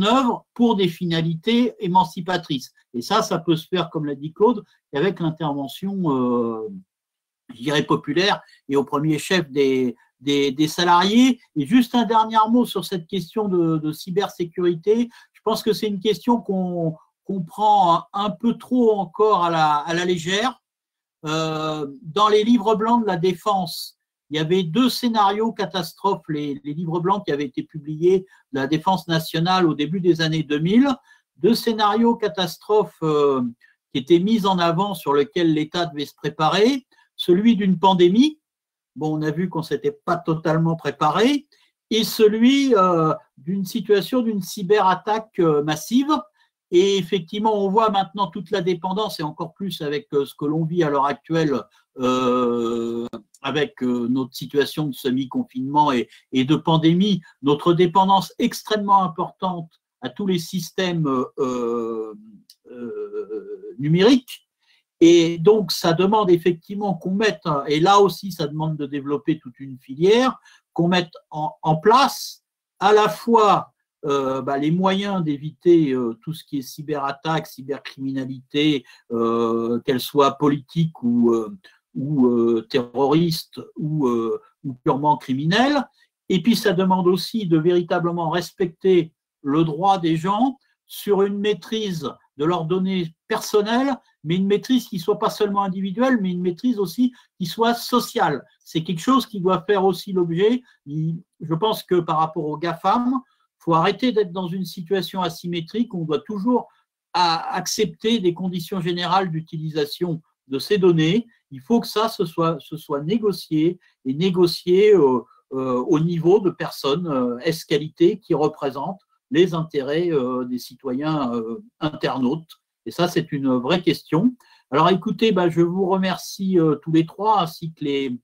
œuvre pour des finalités émancipatrices. Et ça, ça peut se faire, comme l'a dit Claude, avec l'intervention, euh, je dirais, populaire et au premier chef des, des, salariés. Et juste un dernier mot sur cette question de, cybersécurité. Je pense que c'est une question qu'on prend un peu trop encore à la, à la légère. Euh, dans les livres blancs de la défense, il y avait deux scénarios catastrophes, les, livres blancs qui avaient été publiés de la défense nationale au début des années 2000, deux scénarios catastrophes euh, qui était mis en avant, sur lequel l'État devait se préparer, celui d'une pandémie. On a vu qu'on ne s'était pas totalement préparé, et celui euh, d'une situation d'une cyberattaque euh, massive. Et effectivement, on voit maintenant toute la dépendance, et encore plus avec ce que l'on vit à l'heure actuelle, avec notre situation de semi-confinement et, et, de pandémie, notre dépendance extrêmement importante à tous les systèmes euh, euh, numériques. Et donc, ça demande effectivement qu'on mette, et là aussi, ça demande de développer toute une filière, qu'on mette en, place à la fois euh, bah, les moyens d'éviter tout ce qui est cyberattaque, cybercriminalité, qu'elle soit politique ou, ou terroriste ou, ou, purement criminelle. Et puis, ça demande aussi de véritablement respecter le droit des gens sur une maîtrise de leurs données personnelles, mais une maîtrise qui soit pas seulement individuelle, mais une maîtrise aussi qui soit sociale. C'est quelque chose qui doit faire aussi l'objet. Je pense que par rapport aux GAFAM, il faut arrêter d'être dans une situation asymétrique où on doit toujours accepter des conditions générales d'utilisation de ces données. Il faut que ça se soit, négocié et négocié euh, euh, au niveau de personnes euh, S-qualité qui représentent les intérêts euh, des citoyens euh, internautes. Et ça, c'est une vraie question. Alors écoutez, bah, je vous remercie euh, tous les trois, ainsi que les,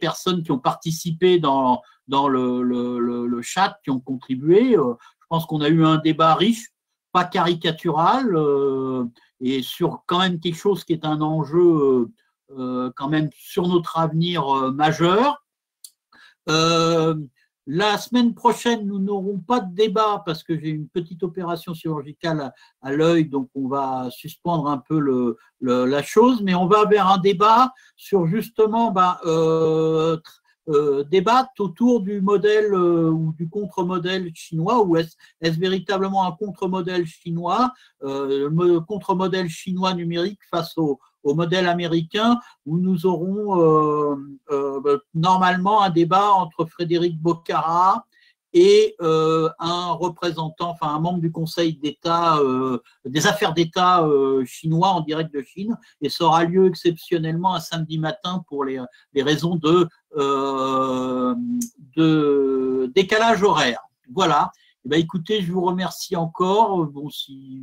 personnes qui ont participé dans, le, chat, qui ont contribué. je pense qu'on a eu un débat riche, pas caricatural, et sur quand même quelque chose qui est un enjeu quand même sur notre avenir majeur. La semaine prochaine, nous n'aurons pas de débat parce que j'ai une petite opération chirurgicale à, l'œil, donc on va suspendre un peu la chose, mais on va vers un débat sur justement ben, euh, euh, débattre autour du modèle euh, ou du contre-modèle chinois, ou est-ce véritablement un contre-modèle chinois, le contre-modèle chinois numérique face au, au modèle américain où nous aurons euh, euh, bah, normalement un débat entre Frédéric Bocara et euh, un représentant, enfin un membre du Conseil d'État, des affaires d'État chinois en direct de Chine, et ça aura lieu exceptionnellement un samedi matin pour les, raisons de, de décalage horaire. Voilà. Eh ben, écoutez, je vous remercie encore. Bon, si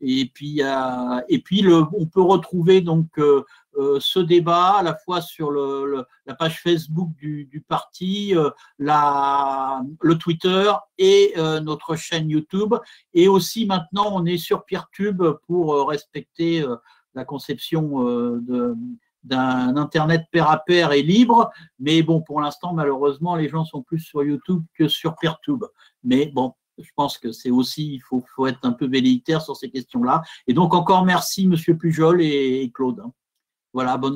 et puis, on peut retrouver donc euh, euh, ce débat à la fois sur la page Facebook du, parti, euh, le Twitter et notre chaîne YouTube. Et aussi maintenant, on est sur PeerTube pour respecter la conception d'un Internet pair à pair et libre. Mais bon, pour l'instant, malheureusement, les gens sont plus sur YouTube que sur PeerTube. Mais bon, je pense que c'est aussi, il faut, être un peu velléitaire sur ces questions-là. Et donc, encore merci, Monsieur Pujol et, Claude. Voilà, bonne